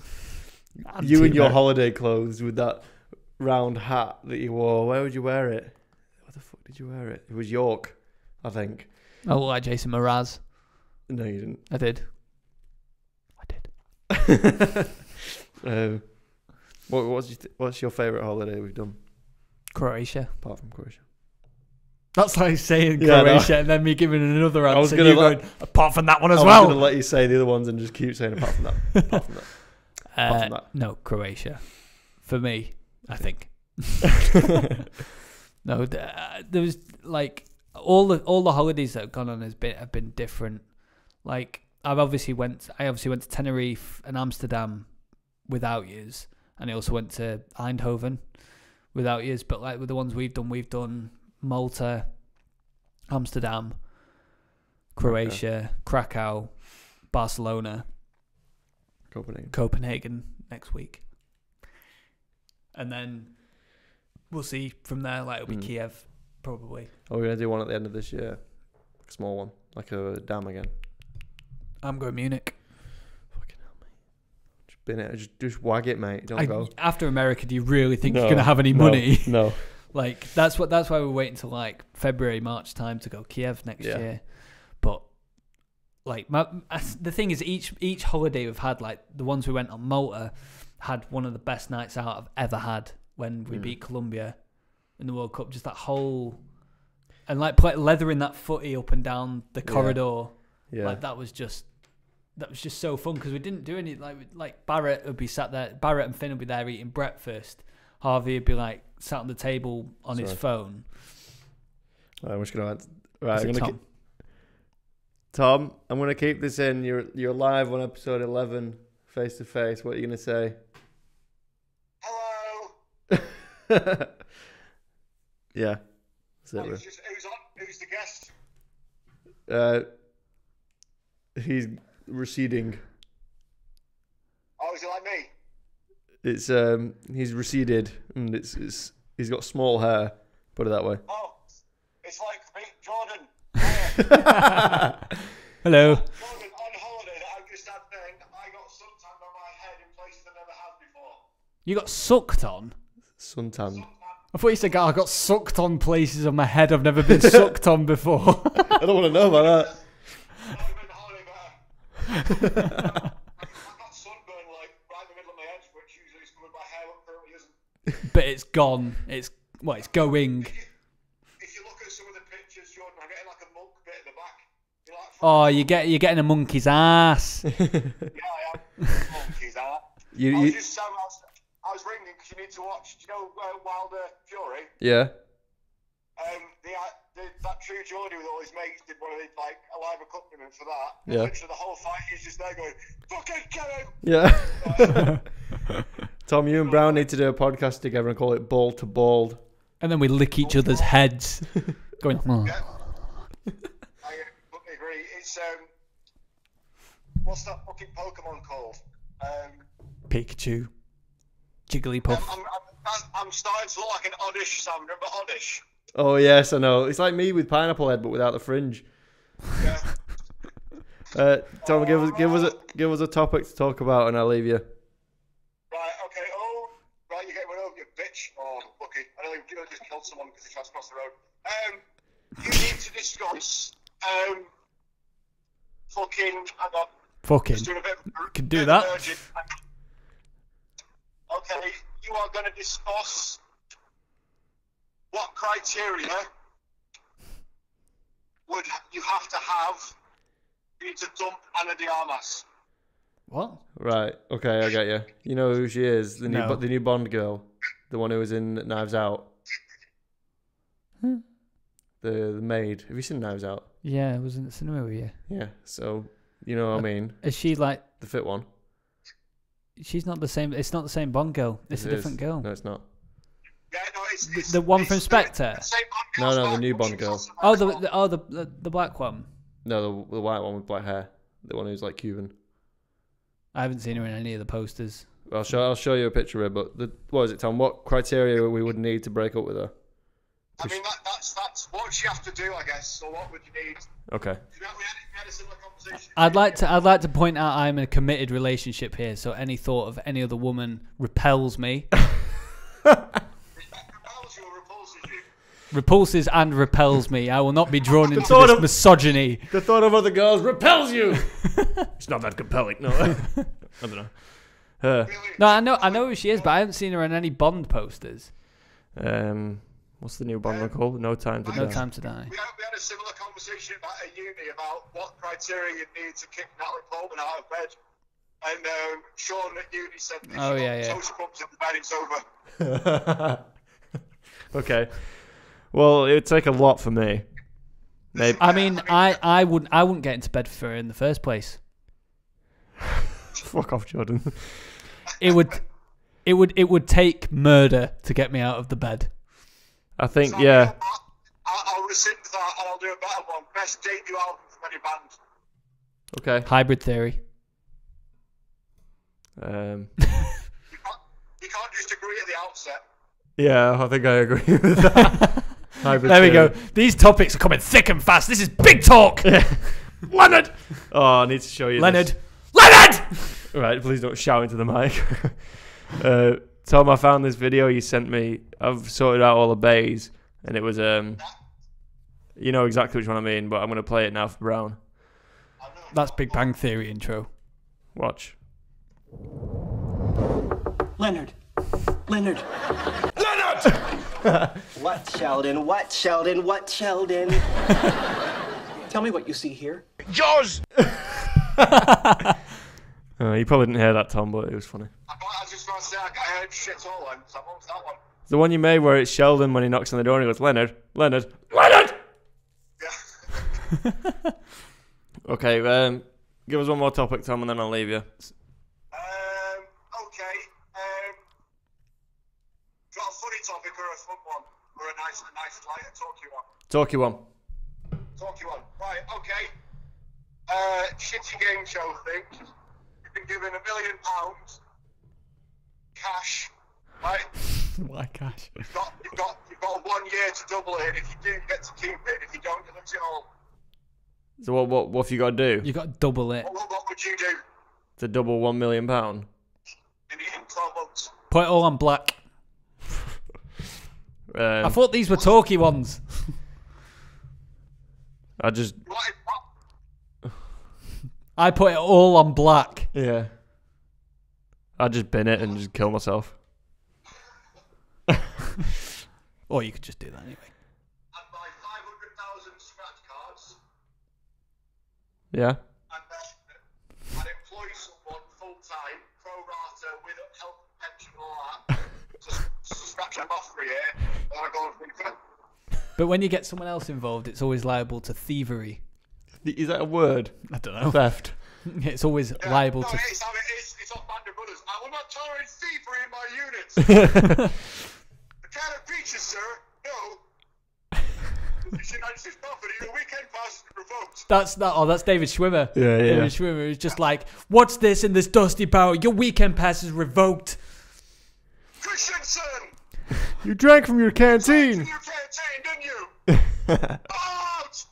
you in your holiday clothes with that round hat that you wore. Where would you wear it? What the fuck did you wear it? It was York, I think. I look like Jason Mraz. No, you didn't. I did. I did. [LAUGHS] um, what, what's your, what's your favorite holiday we've done Croatia. apart from Croatia? That's like saying Yeah, I know. Croatia and then me giving another answer. I was gonna you let- going, apart from that one as well. I was well. going to let you say the other ones and just keep saying apart from that. [LAUGHS] Apart from that. apart from Uh, that. no, Croatia. For me, I think. [LAUGHS] No, th- uh, there was like all the all the holidays that have gone on has been have been different. Like I've obviously went I obviously went to Tenerife and Amsterdam without yous, and I also went to Eindhoven without years. But like with the ones we've done, we've done Malta, Amsterdam, Croatia, Krakow, Barcelona, Copenhagen. Copenhagen next week, and then we'll see from there. Like it'll be Mm. Kiev probably. Oh, we're going to do one at the end of this year. A small one. Like a dam again. I'm going Munich. Fucking hell. Just it. Just, just wag it, mate. Don't I- go. after America, do you really think No, you're gonna have any money? [LAUGHS] No. like that's what that's why we're waiting till like February, March time to go Kiev next Yeah. year. But like my, as- the thing is, each each holiday we've had, like the ones we went on Malta, had one of the best nights out I've ever had when we Mm. beat Colombia in the World Cup. Just that whole and like play, leathering that footy up and down the Yeah. corridor. Yeah. Like that was just that was just so fun because we didn't do any like like Barrett would be sat there. Barrett and Finn would be there eating breakfast. Harvey would be like sat on the table on his phone. Right, I'm just going to. Right, I'm gonna Tom? keep, Tom, I'm going to keep this in. You're you're live on episode 11, face to face. What are you going to say? Hello. [LAUGHS] yeah. That's it, Who's, who's on? Who's the guest? Uh, he's receding. Oh, is it like me? It's um, he's receded, and it's it's he's got small hair. Put it that way. Oh, it's like me, Jordan. [LAUGHS] Hello. Jordan, on holiday that I just had then, I got suntan on my head in places I never have before. You got sucked on. Suntan. I thought you said, "God, I got sucked on places on my head I've never been sucked on before." [LAUGHS] I don't want to know about that. That would have been holiday better. I got sunburn like right in the middle of my head, which usually is covered by hair, but currently isn't. but it's gone. It's well, it's going. If you, if you look at some of the pictures, Jordan, I'm getting like a monk bit at the back. You know, like Oh, you get you're getting a monkey's ass. [LAUGHS] Yeah, I am. Monkeys, are. You, I was you just um, I was, I was ringing because you need to watch. Do you know uh, Wilder Fury? yeah. Um, the, uh, the that True Geordie with all his mates did one of the like a live accompaniment for that. Yeah. And literally the whole fight he's just there going, "Fucking kill him!" Yeah. [LAUGHS] Tom, you and Brown need to do a podcast together and call it Ball to Bald. And then we lick each other's heads, [LAUGHS] going. "Oh." Yeah. I uh, completely agree. It's um, what's that fucking Pokemon called? Um, Pikachu, I'm, Jigglypuff. I'm, I'm, I'm starting to look like an Oddish Sam. Remember Oddish? Oh yes, I know. It's like me with pineapple head, but without the fringe. Yeah. Uh, Tom, give us give us a give us a topic to talk about, and I'll leave you. Right, okay. Oh, right, you're getting one over, you bitch. Oh, lucky. I nearly I just killed someone because he tried to cross the road. Um, you need to discuss, um, fucking, hang on, Fucking. just doing a bit of, Can do bit that. urgent. Okay, you are going to discuss what criteria would you have to have for you to dump Ana de Armas. What? Right. Okay, I get you. You know who she is? The new No. the new Bond girl, the one who was in Knives Out. Hmm. the the maid. Have you seen Knives Out? Yeah, I was in the cinema with you. Yeah. So you know what I uh, mean. Is she like? The fit one. She's not the same. It's not the same Bond girl. It's It a is. different girl. No, it's not. Yeah, no, it's, The- it's the one it's from Spectre? the same No, no, the back, new Bond girl. Oh, the, the oh the, the the black one. No, the the white one with black hair. The one who's like Cuban. I haven't seen her in any of the posters. I'll show I'll show you a picture of her. But the, what is it, Tom? What criteria we would need to break up with her? I mean, that, that's that's what she have to do, I guess. So what would you need? Okay. We had, we had, we had a similar conversation. I'd like to I'd like to point out I'm in a committed relationship here, so any thought of any other woman repels me. [LAUGHS] repulses and repels me. I will not be drawn into this of- misogyny. The thought of other girls repels you. [LAUGHS] it's not that compelling. No. [LAUGHS] I don't know. Uh, No, I know I know who she is, but I haven't seen her in any Bond posters. um, what's the new Bond one called? No time to No die. time to die. We had, we had a similar conversation about at uni about what criteria you need to kick Natalie Portman out of bed. And um, Sean at uni said, if Oh, you yeah, got yeah. toast crumbs in the bed, it's over. [LAUGHS] okay. Well, it would take a lot for me. Maybe. I mean, I, I wouldn't I wouldn't get into bed for her in the first place. [LAUGHS] Fuck off, Jordan. It would it would it would take murder to get me out of the bed. I think, So, yeah. I'll, I'll, I'll rescind that and I'll do a better one. Best debut album from any band. Okay. Hybrid theory. Um, [LAUGHS] You can't, you can't just agree at the outset. yeah, I think I agree [LAUGHS] with that. Hybrid There we go. These topics are coming thick and fast. This is big talk. [LAUGHS] Leonard! Oh, I need to show you Leonard. this. Leonard! [LAUGHS] Right, please don't shout into the mic. [LAUGHS] uh, Tom, I found this video you sent me. I've sorted out all the bays, and it was um, you know exactly which one I mean, but I'm gonna play it now for Brown. That's Big Bang Theory intro. Watch. Leonard. Leonard. Leonard! [LAUGHS] what, Sheldon? What, Sheldon? What, Sheldon? [LAUGHS] Tell me what you see here. [LAUGHS] Uh, you probably didn't hear that, Tom, but it was funny. I, I was just going to say, I, I heard shit all then. So what was that one? The one you made where it's Sheldon when he knocks on the door and he goes, Leonard, Leonard, Leonard! Yeah. Okay, um, give us one more topic, Tom, and then I'll leave you. Um, okay. Um, got topic or a fun one? Or a nice, a nice, light, talky one? Talkie one. Talky one. Right, okay. Uh, shitty game show thing. You've been given a million pounds cash. Right? [LAUGHS] Why cash? You've got, you've got, you've got one year to double it. If you do, you get to keep it. If you don't, you lose it all. So what, what, what have you got to do You got to double it. What, what would you do to double one million pound? in, in 12 months? Put it all on black. Um, I thought these were talky ones. [LAUGHS] I just, What, [LAUGHS] what, I put it all on black. yeah. I just bin it and just kill myself. [LAUGHS] Or you could just do that anyway. I'd buy 500,000 scratch cards. Yeah. But when you get someone else involved, it's always liable to thievery. Is that a word? I don't know. Theft. [LAUGHS] It's always Yeah, liable no, to. it's how it is. It's off Band of Brothers. I will not tolerate thievery in my units. [LAUGHS] the can of peaches, sir. No. You should not property. Your weekend pass is revoked. That's that. Oh, that's David Schwimmer. Yeah, yeah. David Schwimmer is just like, "What's this in this dusty barrel? Your weekend pass is revoked." Christensen! [LAUGHS] You drank from your In canteen. your canteen, didn't you? [LAUGHS] Out!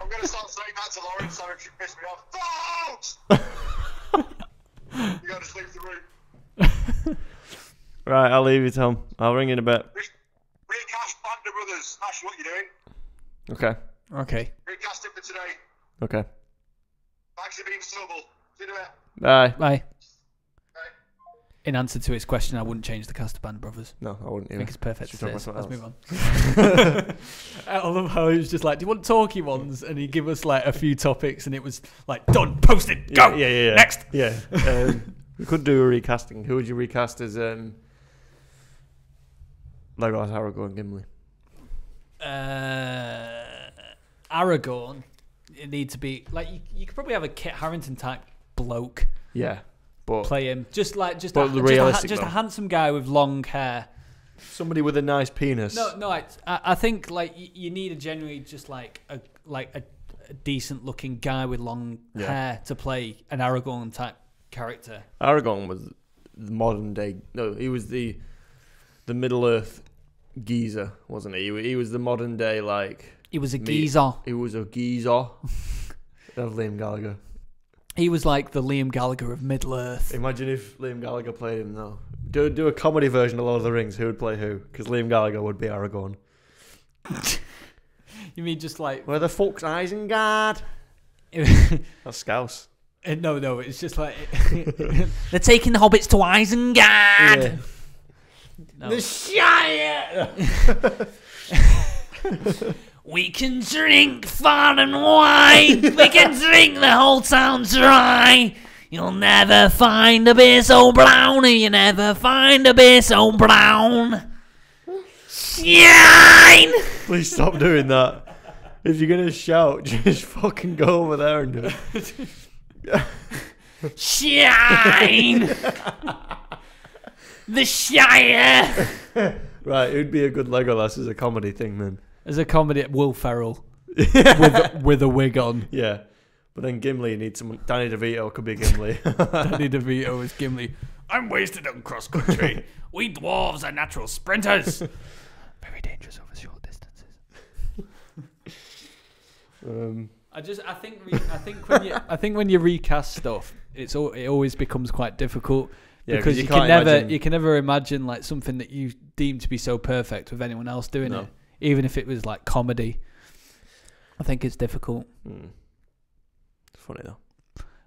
I'm gonna start saying that to Lauren so she pissed me off. Out! [LAUGHS] you gotta sleep the room. Right, I'll leave you, Tom. I'll ring in a bit. Re- recast Band Brothers. That's what you're doing. Okay. Okay. Recast it for today. Okay. Thanks for being stubble. See you in a bit. Bye. Bye. Bye. In answer to his question, I wouldn't change the cast of Band Brothers. No, I wouldn't I think it's perfect. Should we as talk it is. about Let's something move on. [LAUGHS] I love how he was just like, "Do you want talky ones?" And he give us like a few topics, and it was like, "Done, posted, go, Yeah, yeah, yeah. next." Yeah. Um, [LAUGHS] we could do a recasting. Who would you recast as um, Legolas, Aragorn, Gimli? Uh, uh, Aragorn, it needs to be like you, you could probably have a Kit Harington type bloke Yeah, but play him, just like just, a, just, a, just a handsome guy with long hair. somebody with a nice penis. No, no, I, I I think like you, you need a generally just like a like a, a decent looking guy with long Yeah. hair to play an Aragorn type character. Aragorn was the modern day. No, he was the the Middle Earth geezer, wasn't he? He was the modern day like He was a geezer. he was a geezer [LAUGHS] of Liam Gallagher. He was like the Liam Gallagher of Middle Earth. Imagine if Liam Gallagher played him though. Do do a comedy version of Lord of the Rings. Who would play who? Because Liam Gallagher would be Aragorn. [LAUGHS] You mean just like Where the fuck's Isengard? [LAUGHS] That's Scouse. Uh, no, no, it's just like [LAUGHS] they're taking the hobbits to Isengard. No. The Shire. We can drink far and wide. we can [LAUGHS] drink the whole town dry. You'll never find a beer so brown. You never find a beer so brown. Shine! Please stop doing that. If you're gonna shout, [LAUGHS] just fucking go over there and do it. Shine! [LAUGHS] the Shire! Right, it would be a good Legolas as a comedy thing then. As a comedy, Will Ferrell [LAUGHS] with, a, with a wig on. Yeah. But then Gimli needs someone. Danny DeVito could be Gimli. [LAUGHS] [LAUGHS] Danny DeVito is Gimli. I'm wasted on cross country. we dwarves are natural sprinters. Very dangerous over short distances. um, I just, I think, re- I think when you, I think when you recast stuff, it's al- it always becomes quite difficult yeah, because you, you, can't can never, imagine- you can never imagine like something that you deem to be so perfect with anyone else doing No. it, even if it was like comedy. I think it's difficult. Hmm. It's funny though.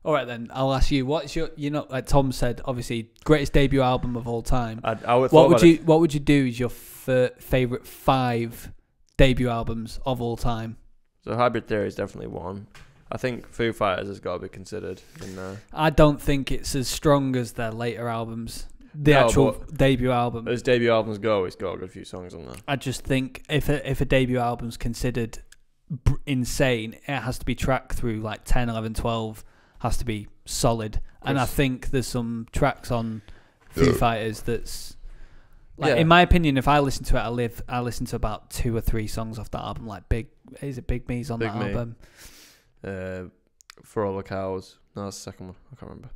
All right, then I'll ask you. What's your, you know, like Tom said, obviously greatest debut album of all time. I, I would What would you, what would you do as your f- favorite five debut albums of all time? So Hybrid Theory is definitely one. I think Foo Fighters has got to be considered in there. I don't think it's as strong as their later albums. The No, actual debut album. As debut albums go, it's got a good few songs on there. I just think if a, if a debut album's considered br- insane, it has to be tracked through like 10, 11, 12, has to be solid. And I think there's some tracks on Foo Fighters that's like Yeah. in my opinion, if I listen to it, I live I listen to about two or three songs off that album. Like Big, is it Big Me's on Big that Me. album? Uh, For All the Cows. No, that's the second one. I can't remember.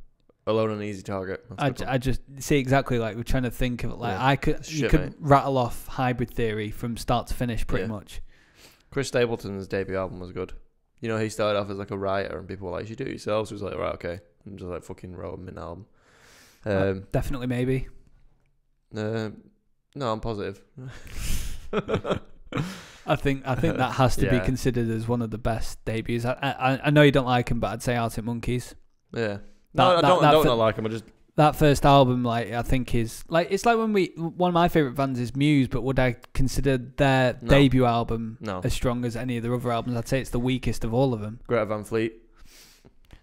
Alone an Easy Target. I, a good ju- one. I just see exactly like we're trying to think of it. Like Yeah. I could, you could mate. rattle off Hybrid Theory from start to finish, pretty Yeah. much. Chris Stapleton's debut album was good. You know, he started off as like a writer, and people were like, "You should do it yourself." So he was like, "Right, okay," and just like fucking wrote him an album. Uh, Um, definitely, maybe. uh, no, I'm positive. [LAUGHS] I think I think that has to be considered as one of the best debuts. I, I I know you don't like him, but I'd say Arctic Monkeys. Yeah. That- no, I don't. that I don't not like him. I just That first album, like I think, is like it's like when we one of my favorite bands is Muse, but would I consider their No. debut album no. as strong as any of their other albums? I'd say it's the weakest of all of them. Greta Van Fleet.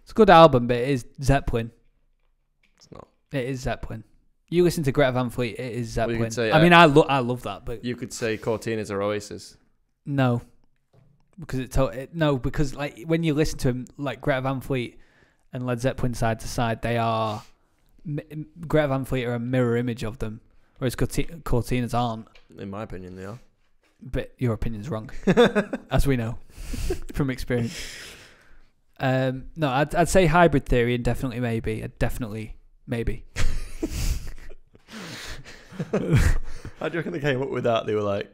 It's a good album, but it is Zeppelin. It's not. It is Zeppelin. You listen to Greta Van Fleet, it is Well, Zeppelin. could say, I uh, mean, I lo- I love that, but You could say Cortina's or Oasis. no, because it, to- it no because like when you listen to him, like Greta Van Fleet and Led Zeppelin side to side, they are Greta Van Fleet are a mirror image of them, whereas Cortinas aren't. In my opinion, they are. But your opinion's wrong, [LAUGHS] as we know from experience. Um, no, I'd I'd say hybrid theory and definitely maybe, uh, definitely maybe. [LAUGHS] [LAUGHS] How do you reckon they came up with that? They were like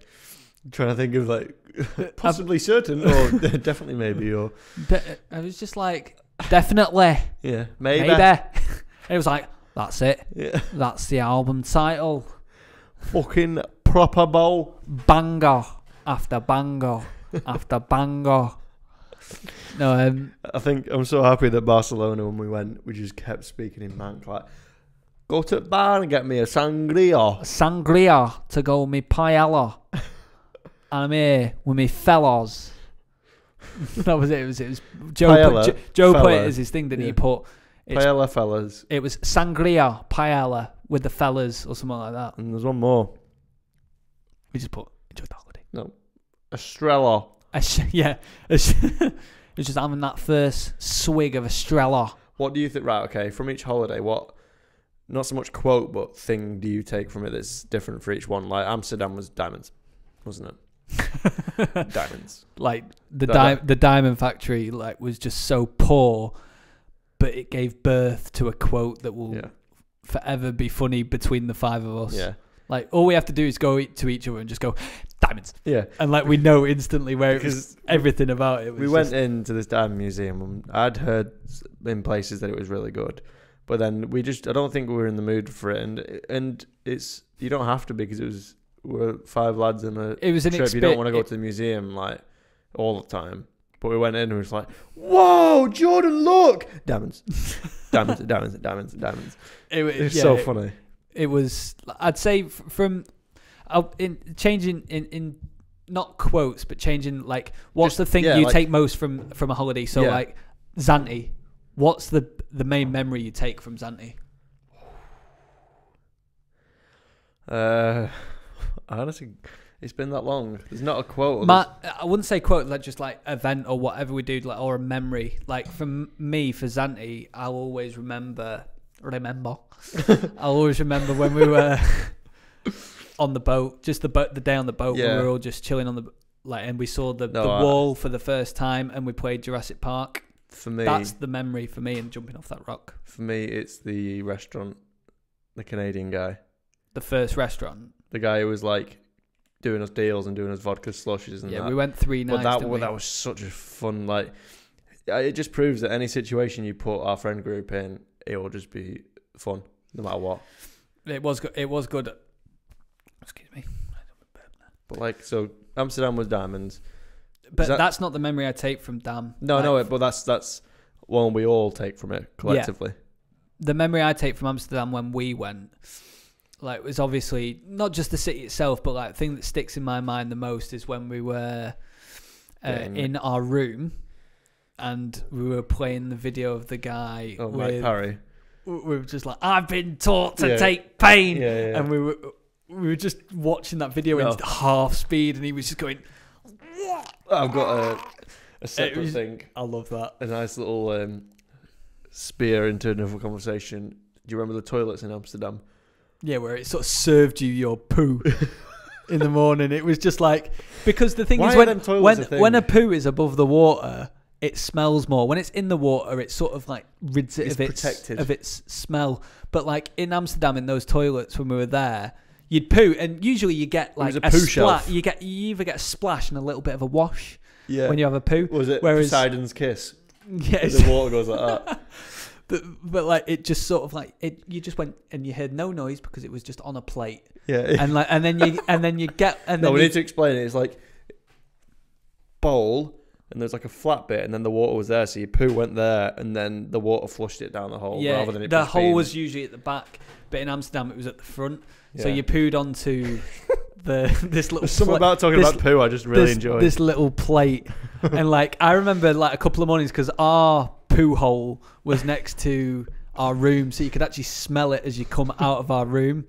trying to think of like possibly certain or definitely maybe or But uh, I was just like, definitely, yeah maybe, maybe. [LAUGHS] and it was like, that's it. yeah That's the album title. fucking proper bowl. Banger after banger after banger. No, um, I think I'm so happy that Barcelona when we went we just kept speaking in Manc like go to the bar and get me a sangria. sangria to go with me paella. and [LAUGHS] I'm here with me fellas. [LAUGHS] that was it. It was it was Joe. Paella, Put, Jo- Joe put it as his thing. Didn't he put it's, Paella fellas. it was sangria paella with the fellas or something like that. And there's one more. We just put enjoy the holiday. No. Estrella. Sh- [LAUGHS] yeah, [LAUGHS] it's just having that first swig of Estrella. What do you think? Right, okay. From each holiday, what? Not so much quote, but thing do you take from it that's different for each one? Like Amsterdam was diamonds, wasn't it? [LAUGHS] diamonds. like the di- the diamond factory like was just so poor, but it gave birth to a quote that will Yeah, forever be funny between the five of us. yeah, Like all we have to do is go to each other and just go diamonds, yeah. and like we know instantly where it was Because everything about it. Was we just- went into this diamond museum and I'd heard in places that it was really good, but then we just I don't think we were in the mood for it, and and it's you don't have to be because it was we're five lads in a It was an trip. You don't want to go it- to the museum like all the time. But we went in and it was like, "Whoa, Jordan, look! Diamonds, [LAUGHS] diamonds, diamonds, diamonds, diamonds." It, wa- It's yeah, so it- funny. It was. I'd say from, uh, in changing in in not quotes, but changing like what's Just- the thing yeah, you like- take most from from a holiday. So Yeah. like Zante, what's the the main memory you take from Zante? Uh, honestly, it's been that long. There's not a quote. I wouldn't say quote, like just like event or whatever we do, like or a memory. Like for m- me, for Zante, I'll always remember. Remember, [LAUGHS] I'll always remember when we were [LAUGHS] on the boat, just the boat, the day on the boat, when Yeah. we were all just chilling on the like, and we saw the, No, the I- wall for the first time, and we played Jurassic Park. for me, That's the memory for me, and jumping off that rock. for me, it's the restaurant, the Canadian guy, The first restaurant. The guy who was like doing us deals and doing us vodka slushes and Yeah, that. we went three nights. but that didn't wa- we? that was such a fun like. It just proves that any situation you put our friend group in, it will just be fun, no matter what. it was good. It was good. Excuse me. But like, so Amsterdam was diamonds. But that- that's not the memory I take from Dam. No, Like, no, but that's that's one we all take from it collectively. the memory I take from Amsterdam when we went, like, was obviously not just the city itself, but like the thing that sticks in my mind the most is when we were uh, Getting- in our room and we were playing the video of the guy Oh, Mike with. Parry. We were just like, I've been taught to Yeah. take pain, Yeah, yeah, yeah. and we were we were just watching that video in half speed, and he was just going, I've got a, a separate was- thing, "I love that." a nice little um, spear into another conversation. Do you remember the toilets in Amsterdam? Yeah, where it sort of served you your poo in the morning. It was just like because the thing Why is when when a when a poo is above the water, it smells more. When it's in the water, it sort of like rids it It's of its protected. of its smell. But like in Amsterdam, in those toilets when we were there, you'd poo, and usually you get like was a poo splat. shelf. You get you either get a splash and a little bit of a wash Yeah. when you have a poo. was it whereas- Poseidon's kiss? [LAUGHS] Yeah, The water goes like that. [LAUGHS] but, but like it just sort of like it. You just went and you heard no noise because it was just on a plate, Yeah. and like and then you and then you get and no, then we you, need to explain it. It's like bowl, and there's like a flat bit, and then the water was there, so your poo went there, and then the water flushed it down the hole. yeah, rather than it the hole being- was usually at the back, but in Amsterdam it was at the front. So Yeah. you pooed onto [LAUGHS] the this little. There's something about talking this- about poo I just really this, enjoy. this little plate, and like I remember like a couple of mornings because our poo hole was next to our room, so you could actually smell it as you come out of our room.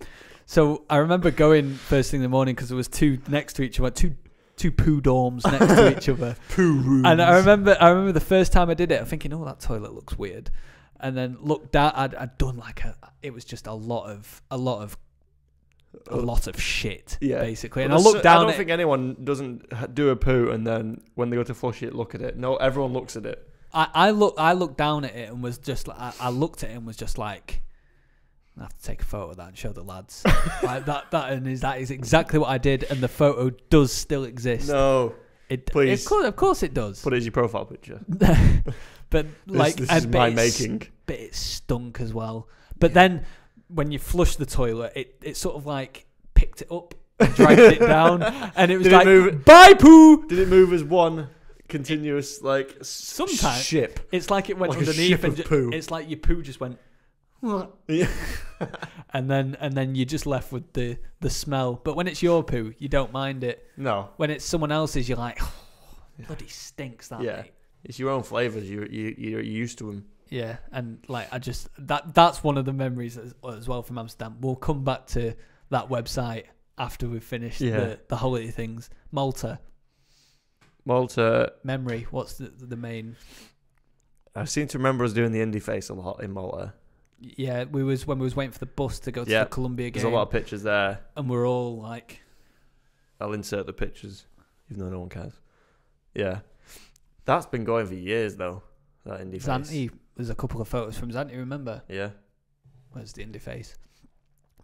So I remember going first thing in the morning because there was two next to each other, two two poo dorms next to each other. [LAUGHS] poo room. And I remember, I remember the first time I did it, I'm thinking, oh, that toilet looks weird. And then looked down, I'd, I'd done like a, it was just a lot of, a lot of, a oh. lot of shit, Yeah. basically. And I looked down I don't at think anyone doesn't do a poo and then when they go to flush it, look at it. No, everyone looks at it. I, I look, I looked down at it and was just like, I, I looked at it and was just like, I have to take a photo of that and show the lads. [LAUGHS] like that, that, and is that is exactly what I did, and the photo does still exist. No, it, please. Of course, of course it does. put it as your profile picture. [LAUGHS] but like, [LAUGHS] this and- is my making. But it stunk as well. But then when you flush the toilet, it, it sort of like picked it up and dragged it down, and it was Did it like, move- bye poo. Did it move as one continuous like Sometimes. ship? It's like it went Like underneath, and ju- poo. it's like your poo just went. [LAUGHS] Yeah. [LAUGHS] and then and then you're just left with the the smell. But when it's your poo, you don't mind it. No, When it's someone else's, you're like, oh, bloody stinks that. Yeah. mate." it's your own flavors. You you you're used to them. Yeah, and like I just that that's one of the memories as, as well from Amsterdam. We'll come back to that website after we've finished Yeah. the the holiday things. Malta, Malta. memory? What's the the main? I seem to remember us doing the indie face a lot in Malta. Yeah, we was when we was waiting for the bus to go to Yeah, the Colombia game. There's a lot of pictures there. and we're all like, I'll insert the pictures, even though no one cares. Yeah, that's been going for years though. That indie face. Zante. There's a couple of photos from Zante. Remember? Yeah. Where's the indie face?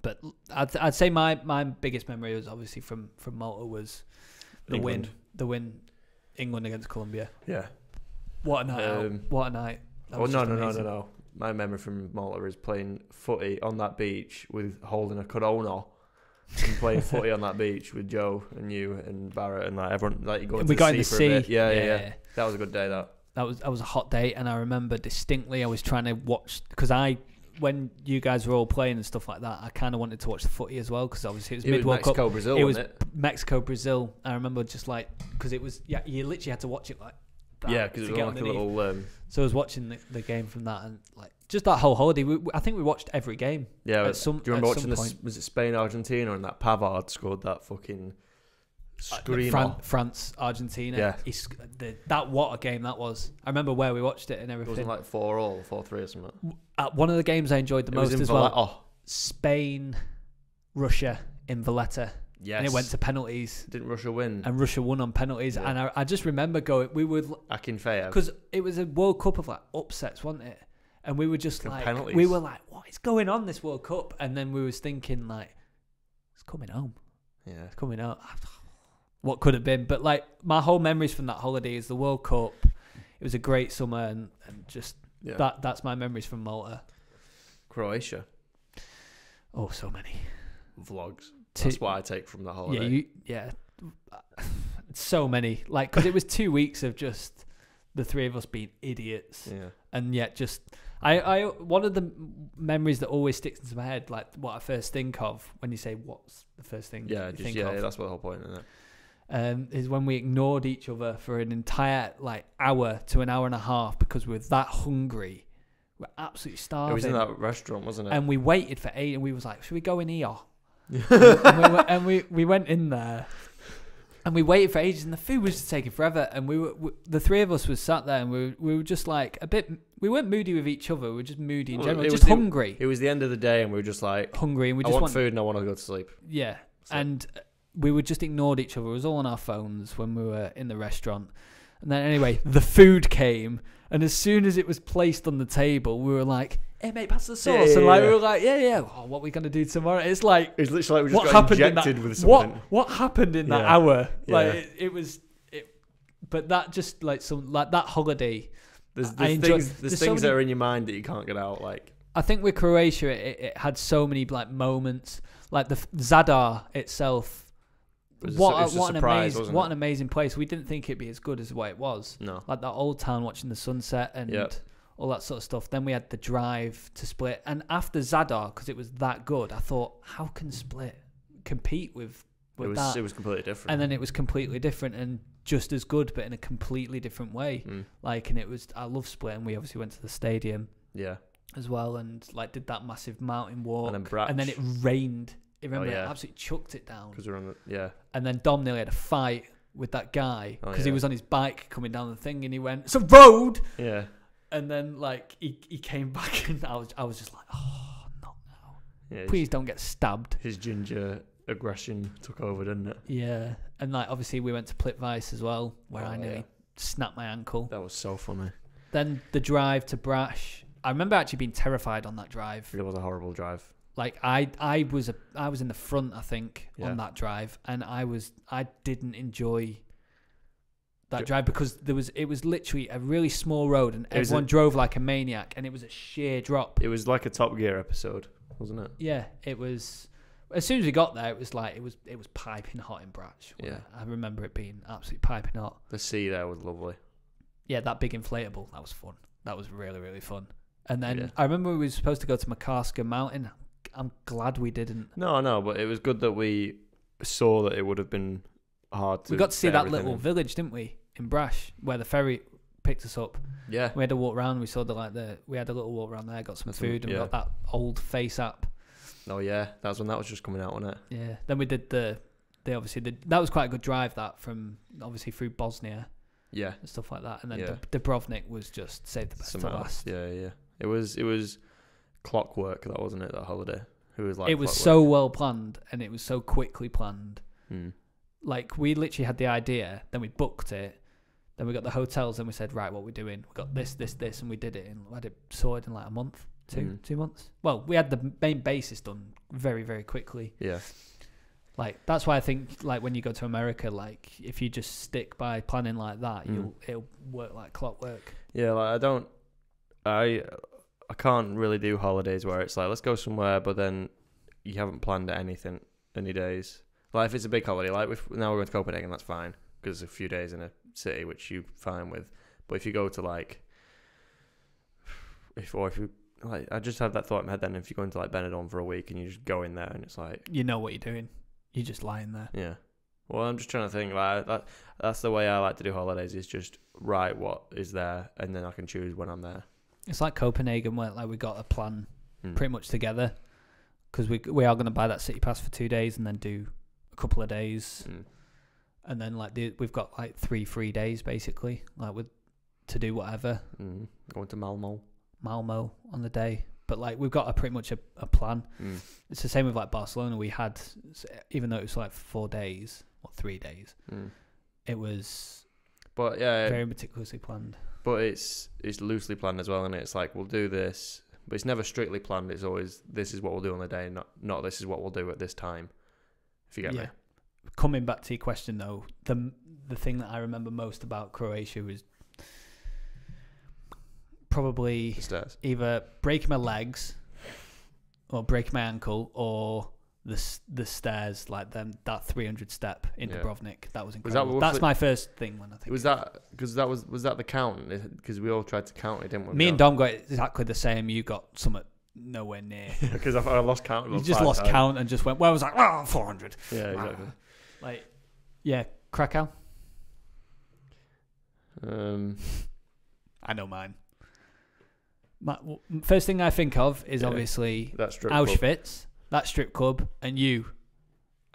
But I'd I'd say my my biggest memory was obviously from from Malta was the England. win, the win, England against Colombia. Yeah. What a night! out. Um, What a night! That Oh no no no no no! My memory from Malta is playing footy on that beach with holding a Corona and playing [LAUGHS] footy on that beach with Joe and you and Barrett and like everyone like you go into we got in the the sea for sea. a bit. Yeah, yeah, yeah, That was a good day. That That was that was a hot day, and I remember distinctly. I was trying to watch because I, when you guys were all playing and stuff like that, I kind of wanted to watch the footy as well because obviously it was it mid World Cup. Mexico Brazil, it was wasn't it? Mexico Brazil. I remember just like because it was yeah, you literally had to watch it like that Yeah, because it was like a little. Um, So I was watching the, the game from that and like just that whole holiday. We, we- I think we watched every game. yeah, At some- do you remember watching this? Was it Spain Argentina and that Pavard scored that fucking screamer? Fran- France, Argentina. Yeah. He sc- the, that what a game that was. I remember where we watched it and it everything. wasn't like four all, four three or something. Uh, one of the games I enjoyed the it was most in as Val- well. Oh, Spain, Russia in Valletta, yes. and it went to penalties. Didn't Russia win? And Russia won on penalties, Yeah. and I, I just remember going. We would Akinfeev. because it was a World Cup of like upsets, wasn't it? And we were just And like, penalties. we were like, what is going on this World Cup? And then we was thinking like, it's coming home, Yeah. it's coming out. What could have been? But like my whole memories from that holiday is the World Cup. It was a great summer, and, and just Yeah. that that's my memories from Malta. Croatia Oh, so many. vlogs. Two- That's what I take from the holiday. Yeah, you, yeah, [SIGHS] so many. Like, because it was two weeks of just the three of us being idiots, yeah. and yet just I, I one of the memories that always sticks into my head, like what I first think of when you say what's the first thing Yeah, you just think yeah, of, yeah, that's what the whole point, isn't it? Um, is when we ignored each other for an entire like hour to an hour and a half because we were that hungry, we're absolutely starving. It was in that restaurant, wasn't it? and we waited for eight, and we was like, "Should we go in here?" [LAUGHS] and, we, went- and we we went in there, and we waited for ages, and the food was just taking forever. And we were we, the three of us was sat there, and we were, we were just like a bit. We weren't moody with each other. We were just moody in Well, general, just the- hungry, it was the end of the day, and we were just like, hungry, and we I just want want food and I want to go to sleep. yeah. So- And we were just ignored each other. It was all on our phones when we were in the restaurant. And then anyway, the food came, and as soon as it was placed on the table, we were like, "Hey mate, pass the sauce." Yeah, yeah, and like we were like, "Yeah, yeah. Oh, what are we gonna do tomorrow?" It's like it's literally like we just what got happened in that with what something. what happened in that Yeah. hour? Like it, it was it, but that just like some like that holiday. There's, there's enjoy- things, there's there's so things that are in your mind that you can't get out. Like, I think with Croatia, it, it had so many like moments, like the Zadar itself. It what a, what an amazing what an amazing place. We didn't think it'd be as good as what it was. no, Like that old town, watching the sunset and Yep. all that sort of stuff. Then we had the drive to Split, and after Zadar, because it was that good, I thought, how can Split compete with it with was that? it was completely different. and then it was completely different and just as good, but in a completely different way. Mm, Like, and it was I love Split, and we obviously went to the stadium yeah, as well, and like did that massive mountain walk, then and then it rained. You remember yeah. absolutely chucked it down, because we're on the yeah. and then Dom nearly had a fight with that guy Oh, because he was on his bike coming down the thing, and he went, "It's a road," Yeah, and then like he he came [LAUGHS] back, and I was I was just like, "Oh, not now! yeah. Please don't get stabbed." His ginger aggression took over, didn't it? Yeah, and like obviously we went to Plitvice as well, where Oh, I nearly yeah. snapped my ankle. That was so funny. Then the drive to Brač. I remember actually being terrified on that drive. It was a horrible drive. Like I, I was a, I was in the front, I think, Yeah. on that drive, and I was, I didn't enjoy that drive because there was, it was literally a really small road, and everyone a- drove like a maniac, and it was a sheer drop. It was like a Top Gear episode, wasn't it? Yeah, it was. As soon as we got there, it was like it was, it was piping hot in wasn't Yeah. it? I remember it being absolutely piping hot. The sea there was lovely. Yeah, that big inflatable, that was fun. That was really, really fun. And then Yeah. I remember we were supposed to go to Makarska Mountain. I'm glad we didn't. No, no, but it was good that we saw that it would have been hard to. we got to see that little in. village, didn't we, in Brač, where the ferry picked us up. Yeah, We had to walk around. We saw the like the. We had a little walk around there. Got some some- food and yeah. got that old face app. oh yeah, that's when that was just coming out, wasn't it? Yeah. Then we did the they obviously did, that was quite a good drive that from obviously through Bosnia Yeah, and stuff like that, and then Yeah. Dub- Dubrovnik was just save the best somehow. to last. Yeah, yeah. It was it was clockwork. That wasn't it. That holiday. It was like it was clockwork. so well planned and it was so quickly planned. Mm. Like we literally had the idea, then we booked it, then we got the hotels, and we said, right, what we're doing? We got this, this, this, and we did it. And we had it sorted in like a month, two, Mm. two months. Well, we had the main basis done very, very quickly. Yeah, Like that's why I think like when you go to America, like if you just stick by planning like that, Mm. you'll it'll work like clockwork. yeah. Like I don't, I I can't really do holidays where it's like let's go somewhere, but then you haven't planned anything any days. Like if it's a big holiday, like if now we're going to Copenhagen, that's fine because it's a few days in a city, which you're fine with. But if you go to like, if or if you like, I just had that thought in my head. Then if you go into like Benidorm for a week and you just go in there and it's like, You know what you're doing. You're just lying there. yeah. Well, I'm just trying to think. Like that, that's the way I like to do holidays. Is just write what is there, and then I can choose when I'm there. It's like Copenhagen, where like we got a plan Mm. pretty much together because we we are going to buy that city pass for two days and then do a couple of days Mm. and then like the, we've got like three free days basically like with to do whatever Mm. Going to Malmo. Malmo on the day but like we've got a pretty much a, a plan Mm. it's the same with like Barcelona we had even though it was like four days or three days Mm. it was But yeah, very meticulously planned but it's it's loosely planned as well, and it's like we'll do this, but it's never strictly planned. It's always this is what we'll do on the day, not not this is what we'll do at this time. If you get me. coming back to your question though the the thing that I remember most about Croatia was probably either breaking my legs or breaking my ankle or the the stairs like them that 300 step in Yeah. Dubrovnik that was that incredible roughly- that's my first thing when I think Was that because that was was that the count? Because we all tried to count it, didn't we? me and Dom got exactly the same you got something nowhere near [LAUGHS] because I, I lost count. you just lost times. count and just went well I was like oh 400 Yeah, exactly. like yeah Krakow Um, I know mine my, first thing I think of is Yeah. obviously that. Auschwitz that strip club and you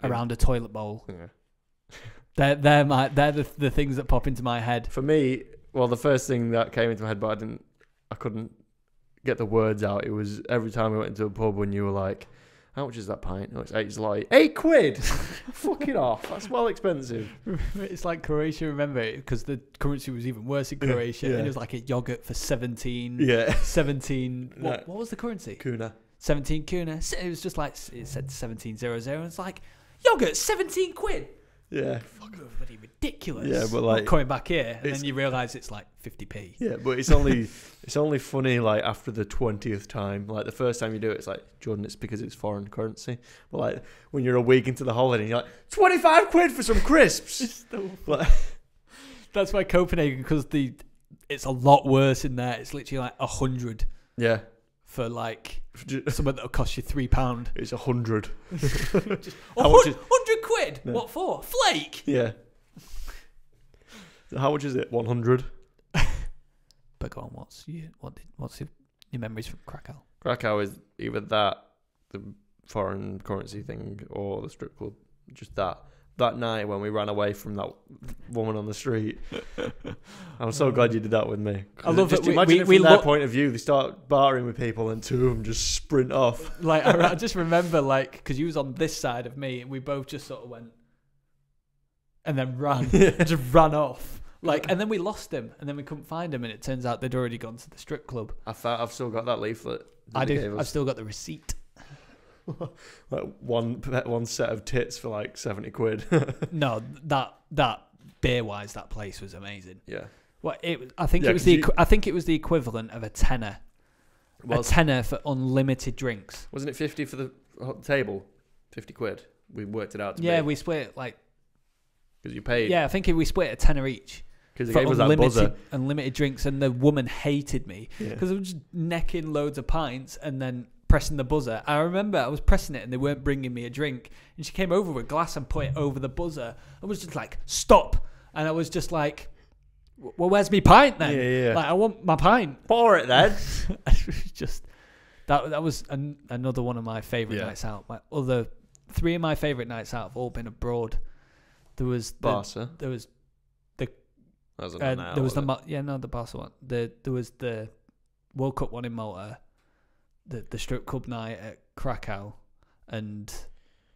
around a toilet bowl Yeah. [LAUGHS] They're they're my they're the, the things that pop into my head. For me, well, the first thing that came into my head, but I didn't, I couldn't get the words out. It was every time we went into a pub when you were like, "How much is that pint?" Oh, it's eight zloty. Eight quid. [LAUGHS] Fuck it off. That's well expensive. [LAUGHS] It's like Croatia, remember? Because the currency was even worse in Croatia. Yeah. And it was like a yogurt for 17. Yeah. 17. No. What, what was the currency? Kuna. 17 kuna. It was just like, it said 1700. And it's like, yogurt, 17 quid. Yeah. Fuck, bloody ridiculous. Yeah, but like- coming back here, and then you realise it's like 50p. Yeah, but it's only [LAUGHS] it's only funny like after the twentieth time. Like the first time you do it, it's like Jordan. It's because it's foreign currency. But like when you're a week into the holiday, and you're like twenty five quid for some crisps. [LAUGHS] Like, That's why Copenhagen, because the it's a lot worse in there. It's literally like a hundred yeah, for like [LAUGHS] [LAUGHS] something that'll cost you three pound. it's a hundred. [LAUGHS] How hundred quid. No. What for? Flake. Yeah. How much is it? One hundred. But go on. What's you? What? Did, what's your, your memories from Krakow? Krakow is either that, the foreign currency thing, or the strip club. Just that. That night when we ran away from that woman on the street, I'm so glad you did that with me. I love just we- imagine we- it we from their look- point of view. They start barring with people, and two of them just sprint off. Like I, I [LAUGHS] just remember, like, because you was on this side of me, and we both just sort of went, and then ran, [LAUGHS] just ran off. Like, [LAUGHS] and then we lost him, and then we couldn't find him, and it turns out they'd already gone to the strip club. I thought I've still got that leaflet. that I do. I've still got the receipt. [LAUGHS] like one [LAUGHS] one set of tits for like seventy quid. [LAUGHS] No, that that beer wise, that place was amazing. yeah. Well, it. I think Yeah, it was the. you- I think it was the equivalent of a tenner. Well, a tenner for unlimited drinks. wasn't it fifty for the hot table? Fifty quid. We worked it out. To Yeah, be, we split it like. because you paid. Yeah, I think we split a tenner each because for gave us that unlimited buzzer. unlimited drinks, and the woman hated me Yeah. because I was just necking loads of pints and then pressing the buzzer. I remember I was pressing it and they weren't bringing me a drink, and she came over with a glass and put it over the buzzer. I was just like, "Stop!" And I was just like, "Well, where's my pint then? Yeah, yeah. Like, I want my pint." Pour it then. [LAUGHS] just that that was an, another one of my favorite Yeah. nights out. My other three of my favourite nights out have all been abroad. There was the, Barca. there was That was uh, there was the Mal- yeah no the Barca one. The there was the World Cup one in Malta, the the strip club night at Krakow, and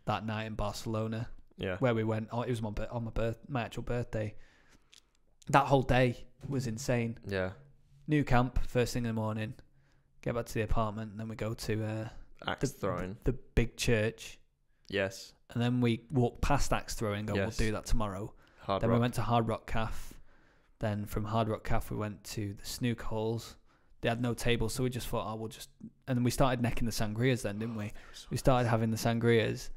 that night in Barcelona yeah. where we went. Oh, it was my on my birth my actual birthday. That whole day was insane. Yeah. Nou Camp first thing in the morning. Get back to the apartment, and then we go to uh, Axe the, throwing. the big church, Yes. and then we walk past axe throwing. and Go, Yes. we'll do that tomorrow. Hard then rock. we went to Hard Rock Cafe. Then from Hard Rock Cafe, we went to the Snook halls. They had no table, so we just thought, oh, we'll just. And then we started necking the sangrias. Then didn't we? We started having the sangrias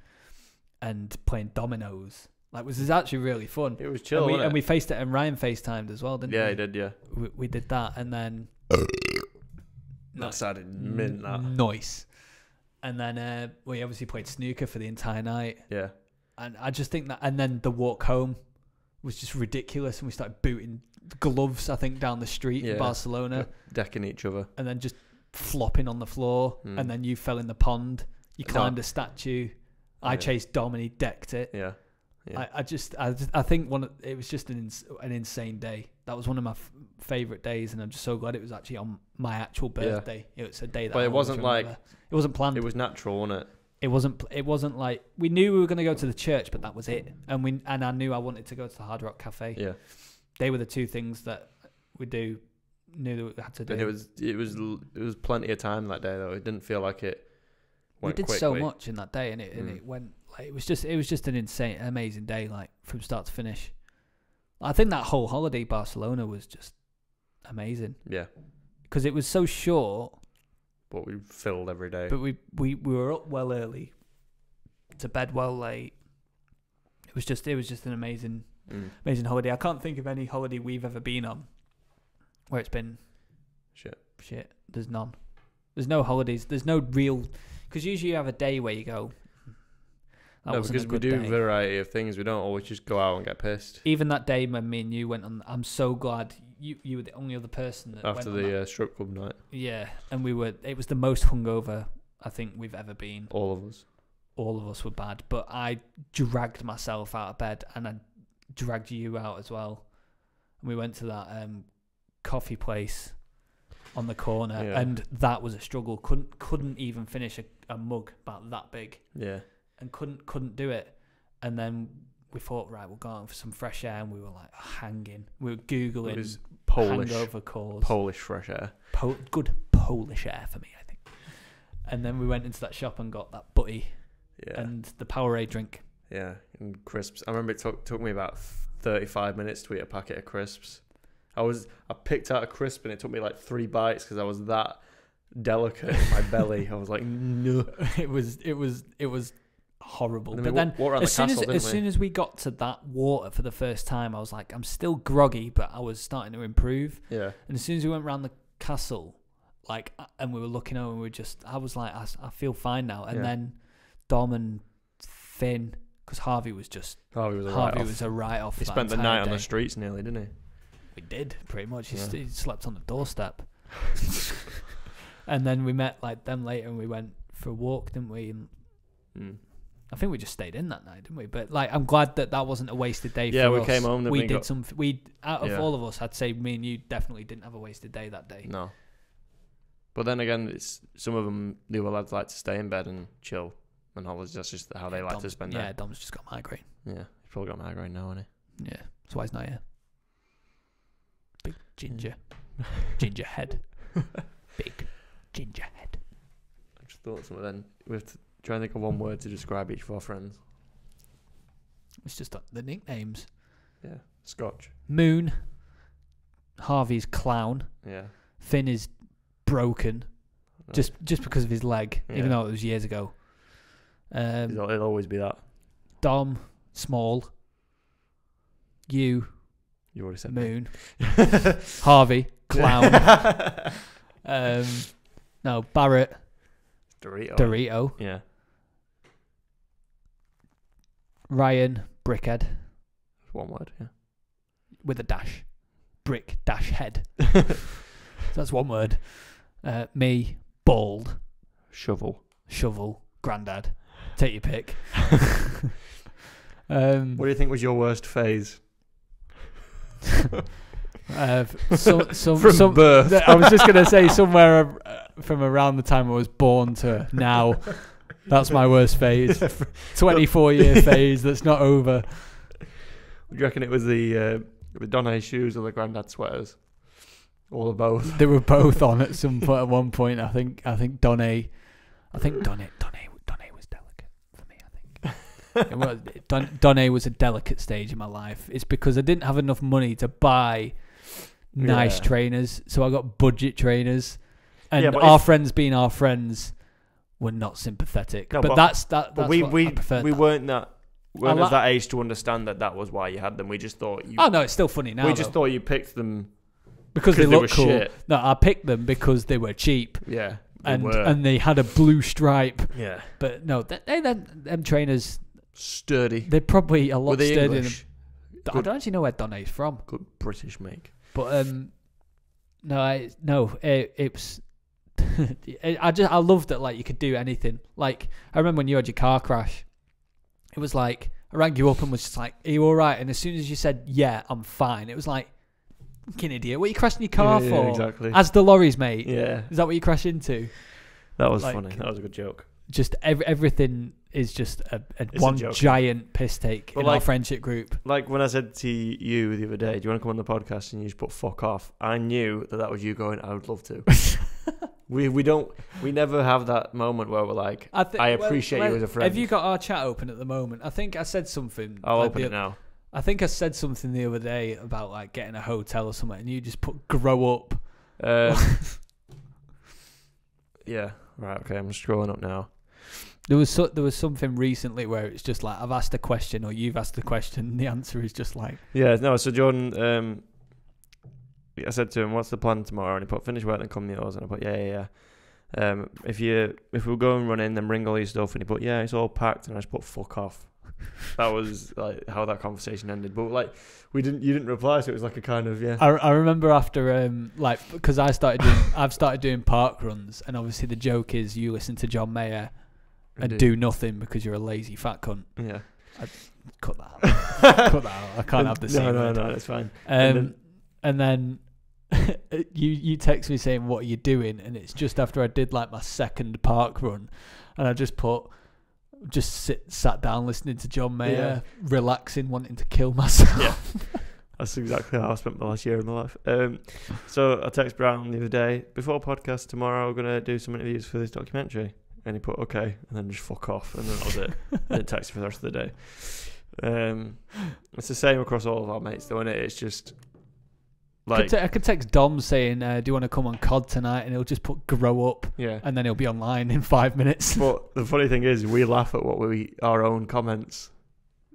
and playing dominoes. Like, this is actually really fun. It was chill, and, we, and we faced it, and Ryan FaceTimed as well, didn't yeah, we? he did. Yeah. We, we did that, and then. That sounded mint. That. Nice. And then uh, we obviously played snooker for the entire night. Yeah. And I just think that, and then the walk home was just ridiculous. And we started booting gloves, I think, down the street Yeah. in Barcelona, Decking each other. and then just flopping on the floor. Mm. And then you fell in the pond. You No. climbed a statue. I Yeah. chased Dom and he decked it. Yeah. Yeah. I, I just, I, just, I think one, of, it was just an ins- an insane day. That was one of my f- favorite days, and I'm just so glad it was actually on my actual Yeah. birthday. It was a day that. But it always wasn't like- remember. it wasn't planned. It was natural, wasn't it? it wasn't pl- it wasn't like we knew we were going to go to the church but that was it and we and I knew I wanted to go to the Hard Rock Cafe Yeah. They were the two things that we do knew that we had to do And it was it was it was plenty of time that day though. It didn't feel like it we did so much in that day and it and Mm. it went like it was just it was just an insane amazing day like from start to finish I think that whole holiday Barcelona was just amazing Yeah. because it was so short But we filled every day. but we, we we were up well early to bed well late it was just it was just an amazing Mm. amazing holiday. I can't think of any holiday we've ever been on where it's been Shit. shit. There's none. There's no holidays. There's no real because usually you have a day where you go. That no, because we do day." a variety of things. We don't always just go out and get pissed. Even that day when me and you went on, I'm so glad you you were the only other person that After went the uh, strip club night, yeah, and we were. It was the most hungover I think we've ever been. all of us. All of us were bad, but I dragged myself out of bed and I dragged you out as well. And we went to that um, coffee place on the corner, Yeah. and that was a struggle. couldn't couldn't even finish a, a mug about that big, Yeah. and couldn't couldn't do it. And then we thought, right, we'll go out for some fresh air, and we were like hanging. We were googling It was Polish, hangover cause. Polish fresh air. Po- good Polish air for me, I think. And then we went into that shop and got that butty Yeah. and the Powerade drink. Yeah. And crisps. I remember it took took me about thirty-five minutes to eat a packet of crisps. I was I picked out a crisp and it took me like three bites because I was that delicate in my belly. I was like, [LAUGHS] no. [LAUGHS] it was it was it was horrible. And but then wa- walked around as the soon as castle, as didn't we? soon as we got to that water for the first time, I was like, I'm still groggy, but I was starting to improve. Yeah. And as soon as we went around the castle, like, and we were looking over, and we were just, I was like, I, I feel fine now. And Yeah. then Dom and Finn, because Harvey was just Harvey was a Harvey write-off. was a write off. He spent the night on the streets nearly, didn't he? We did pretty much. He, st- he slept on the doorstep. [LAUGHS] and then we met like them later, and we went for a walk, didn't we? And Mm. I think we just stayed in that night, didn't we? But like, I'm glad that that wasn't a wasted day. Yeah, for we us. came home, then We we did got- some. We out of Yeah. all of us, I'd say me and you definitely didn't have a wasted day that day. No. But then again, it's some of them the other lads like to stay in bed and chill and holidays. That's just how they Yeah, like to spend Yeah, their. Dom's just got migraine. Yeah, he's probably got migraine now, hasn't he? Yeah, that's why he's not here. Big ginger, [LAUGHS] ginger head, big ginger head. I just thought of something. Then we have to try and think of one word to describe each of our friends. It's just uh, the nicknames. Yeah, Scotch. Moon. Harvey's clown. Yeah, Finn is broken, just just because of his leg, Yeah. even though it was years ago. Um, it'll, it'll always be that. Dom, small. You, You already said Moon. [LAUGHS] Harvey, clown. [LAUGHS] um, no, Barrett, Dorito. Dorito. Yeah, Ryan, Brickhead, one word. Yeah. with a dash. Brick dash head. [LAUGHS] that's one word. Uh, me, bald, Shovel. shovel, grandad. Take your pick. [LAUGHS] um, What do you think was your worst phase? [LAUGHS] uh, some, some, From some, birth. I was just gonna say somewhere uh, from around the time I was born to now. That's my worst phase. [LAUGHS] Twenty-four year phase that's not over. Do you reckon it was the uh, the Donnay shoes or the Grandad sweaters? Or the both? They were both on at some point. At one point, I think. I think Donnay. I think Donnay. Donnay. Donnay was delicate for me. I think. it was, Don, Donnay was a delicate stage in my life. It's because I didn't have enough money to buy nice Yeah. trainers, so I got budget trainers, and Yeah, our if- friends being our friends were not sympathetic. No, but, but- that's that. But That's we what we I we weren't that weren't at that age to understand that that was why you had them. We just thought you. Oh no, it's still funny now. we just though, thought you picked them. because they they look were cool. shit. No, I picked them because they were cheap Yeah. they and were. and they had a blue stripe. yeah. But no, they, they, them, them trainers, Sturdy. they're probably a lot Were they sturdier. Than? I Good. don't actually know where Donnay's from, Good British make. but um, no, I no, it, it was. [LAUGHS] I just I loved that like you could do anything. Like I remember when you had your car crash, it was like I rang you up and was just like, "Are you all right?" And as soon as you said, "Yeah, I'm fine," it was like, "Fucking idiot! What are you crashing your car Yeah, for?" yeah, exactly. As the lorries, mate. Yeah. Is that what you crash into? That was like- funny. That was a good joke. Just ev- everything is just a, a It's a one giant piss take But in our friendship group. Like when I said to you the other day, do you want to come on the podcast and you just put fuck off? I knew that that was you going, I would love to. [LAUGHS] we we don't we never have that moment where we're like, I, thi- I well, appreciate you as a friend. Have you got our chat open at the moment? I think I said something. I'll like, open it now. I think I said something the other day about like getting a hotel or something, and you just put grow up. Um, [LAUGHS] yeah. Right. Okay. I'm scrolling up now. There was so, there was something recently where it's just like I've asked a question or you've asked a question, and the answer is just like Yeah. No. So Jordan, um, I said to him, "What's the plan tomorrow?" And he put, "Finish work, then come yours." And I put, "Yeah, yeah, yeah." Um, if you if we go and run in, then bring all your stuff. And he put, "Yeah, it's all packed." And I just put, "Fuck off." [LAUGHS] that was like how that conversation ended. But like, we didn't, you didn't reply, so it was like a kind of yeah. I, I remember after um like because I started doing I've started doing park runs, and obviously the joke is you listen to John Mayer and do nothing because you're a lazy fat cunt. yeah. Cut that out. [LAUGHS] Cut that out. I can't have the No, no, word. no, that's fine. Um, And and then, [LAUGHS] you you text me saying what are you doing, and it's just after I did like my second park run, and I just put just sit sat down listening to John Mayer, relaxing, wanting to kill myself. Yeah. [LAUGHS] That's exactly how I spent my last year of my life. Um, so I texted Brown the other day before podcast tomorrow. We're gonna do some interviews for this documentary, and he put okay, and then just fuck off, and then that was it. I [LAUGHS] didn't text him for the rest of the day. Um, it's the same across all of our mates, though, is it? It's just I could like te- I could text Dom saying, uh, "Do you want to come on COD tonight?" And he'll just put "grow up," yeah. and then he'll be online in five minutes. But the funny thing is, we laugh at what we our own comments.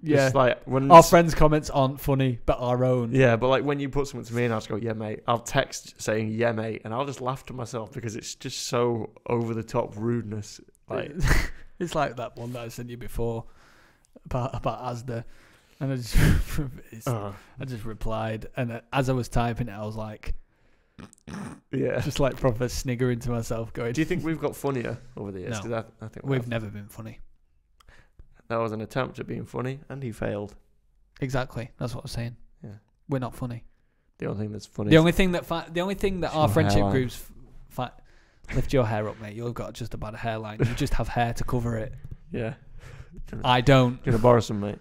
Yeah, Just like when our friends' comments aren't funny, but our own. Yeah, but like when you put something to me and I'll just go, yeah, mate, I'll text saying, yeah, mate, and I'll just laugh to myself because it's just so over the top rudeness. Like, [LAUGHS] it's like that one that I sent you before about about Asda, and I just [LAUGHS] uh, I just replied, and uh, as I was typing it, I was like, [LAUGHS] yeah. just like proper sniggering to myself, going, Do you think we've got funnier over the years? No. I, I think we we've never been funny? That was an attempt at being funny, and he failed. Exactly, that's what I'm saying. Yeah. We're not funny. The only thing that's funny. The only thing that fi- the only thing that our friendship hairline. groups fi- lift your hair up, mate. You've got just about a hairline. You just have hair to cover it. yeah. [LAUGHS] I don't. Gonna borrow some, mate.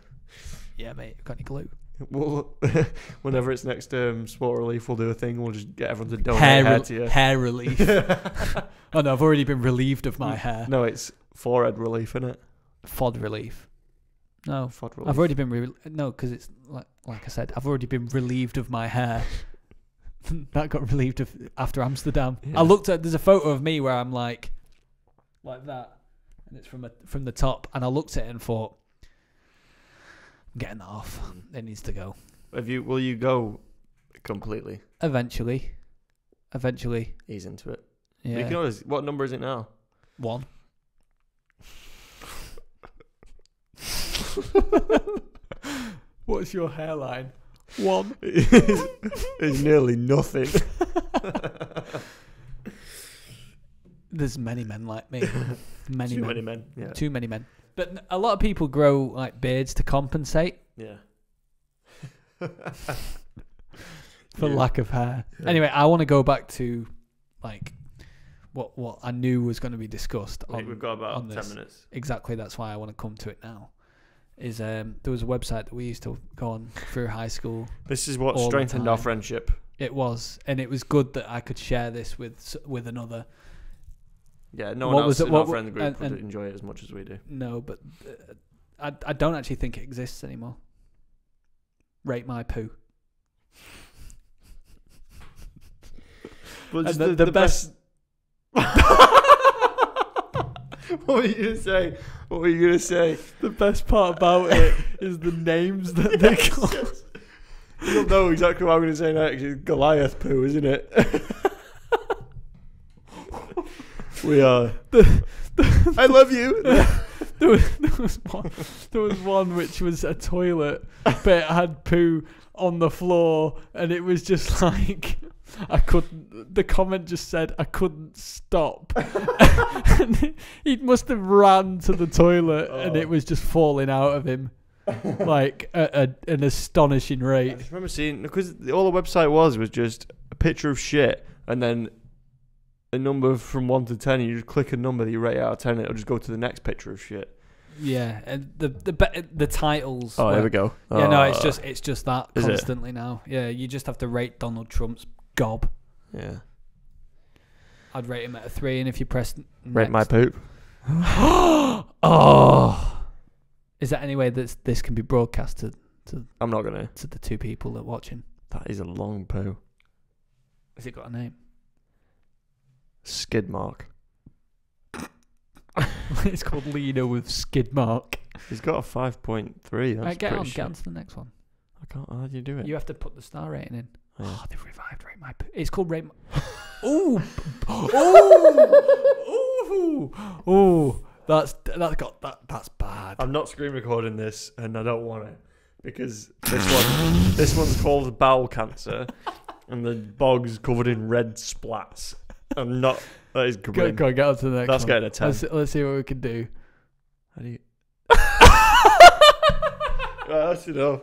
Yeah, mate. Got any glue? We'll, [LAUGHS] whenever it's next um, sport relief, we'll do a thing. We'll just get everyone to donate hair, hair, to you. hair relief. [LAUGHS] oh no, I've already been relieved of my hair. No, it's forehead relief, isn't it? Fod relief. No, Fod relief. I've already been re- no, because it's like like I said, I've already been relieved of my hair. [LAUGHS] that got relieved of after Amsterdam. Yeah. I looked at there's a photo of me where I'm like like that, and it's from a, from the top, and I looked at it and thought, I'm getting that off. Mm. It needs to go Have you? Will you go completely? eventually. Eventually, Ease into it. yeah. You can always. What number is it now? One. [LAUGHS] What's your hairline? One. [LAUGHS] it's nearly nothing. [LAUGHS] There's many men like me. Many Too men. many men. Yeah. Too many men. But n- a lot of people grow like beards to compensate Yeah. for Yeah. lack of hair. Yeah. Anyway, I want to go back to like what what I knew was going to be discussed. We- On, We've got about on ten this. minutes. Exactly, that's why I want to come to it now. Is um there was a website that we used to go on through high school. This is what strengthened our friendship. It was, and it was good that I could share this with with another. Yeah, no What one was else it- in what our friend group and- would and- enjoy it as much as we do. No, but uh, I I don't actually think it exists anymore. Rate my poo. But the- the, the the best. [LAUGHS] [LAUGHS] what were you gonna say? What were you gonna say? The best part about it is the names that they [LAUGHS] call. You'll know exactly what I'm gonna say next. It's Goliath poo, isn't it? [LAUGHS] we are. I love you. There was, there was one. There was one which was a toilet, but it had poo on the floor, and it was just like I couldn't. The comment just said I couldn't stop. [LAUGHS] he must have ran to the toilet, and it Oh. was just falling out of him, like at a, an astonishing I rate. just remember seeing because all the website was was just a picture of shit and then a number from one to ten. You just click a number that you rate out of ten, and it'll just go to the next picture of shit. Yeah, and the the the titles. Oh, were- here we go. Yeah, no, it's Oh, just it's just that Is it? constantly now. Yeah, you just have to rate Donald Trump's gob. yeah. I'd rate him at a three, and if you press Rate my poop. [GASPS] oh, is that any way that this can be broadcast to, I'm not gonna. to the two people that are watching? That is a long poo. Has it got a name? Skid mark. [LAUGHS] it's called Lena with skid mark. He's got a five point three. That's Right, get pretty on, shit. get on to the next one. I can't. How do you do it? You have to put the star rating in. Oh, yeah. Oh, they've revived Rate My. It's called Rate My... [LAUGHS] Ooh! [LAUGHS] Ooh! Ooh! Ooh! That's, that's got... That, that's bad. I'm not screen recording this, and I don't want it because this one, this one's called bowel cancer, and the bog's covered in red splats. I'm not. That is Go, grim. go on, get on to the next That's one. getting a ten. Let's, let's see what we can do. How do you? right, [LAUGHS] that's enough.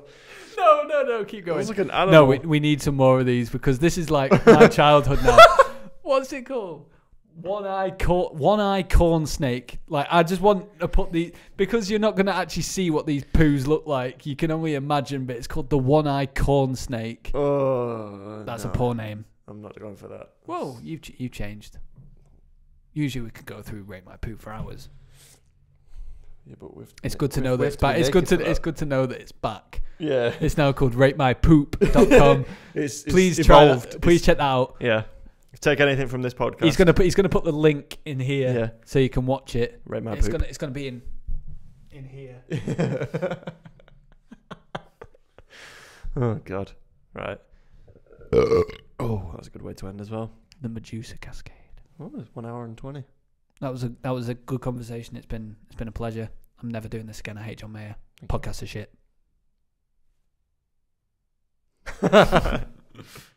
No, no, no, keep going. was like an animal. No, we, we need some more of these because this is like my [LAUGHS] childhood now. [LAUGHS] What's it called? One eye corn, one eye corn snake. Like I just want to put the because you're not going to actually see what these poos look like. You can only imagine, but it's called the one eye corn snake. Oh, That's no. a poor name. I'm not going for that. Whoa, you ch- you changed. Usually we could go through rate my poo for hours. Yeah, but we've, It's good to know that it's have to be back. It's good to it's good to know that it's back. Yeah, It's now called ratemypoop.com. [LAUGHS] it's, it's please evolved. That, please check that out. Yeah, take anything from this podcast. He's gonna put he's gonna put the link in here Yeah. so you can watch it. rate my it's poop. gonna it's gonna be in in here. [LAUGHS] [LAUGHS] oh God! Right. oh, that was a good way to end as well. The Medusa Cascade. Oh, it's one hour and twenty. That was a that was a good conversation. It's been it's been a pleasure. I'm never doing this again. I hate John Mayer. Podcasts are shit. [LAUGHS]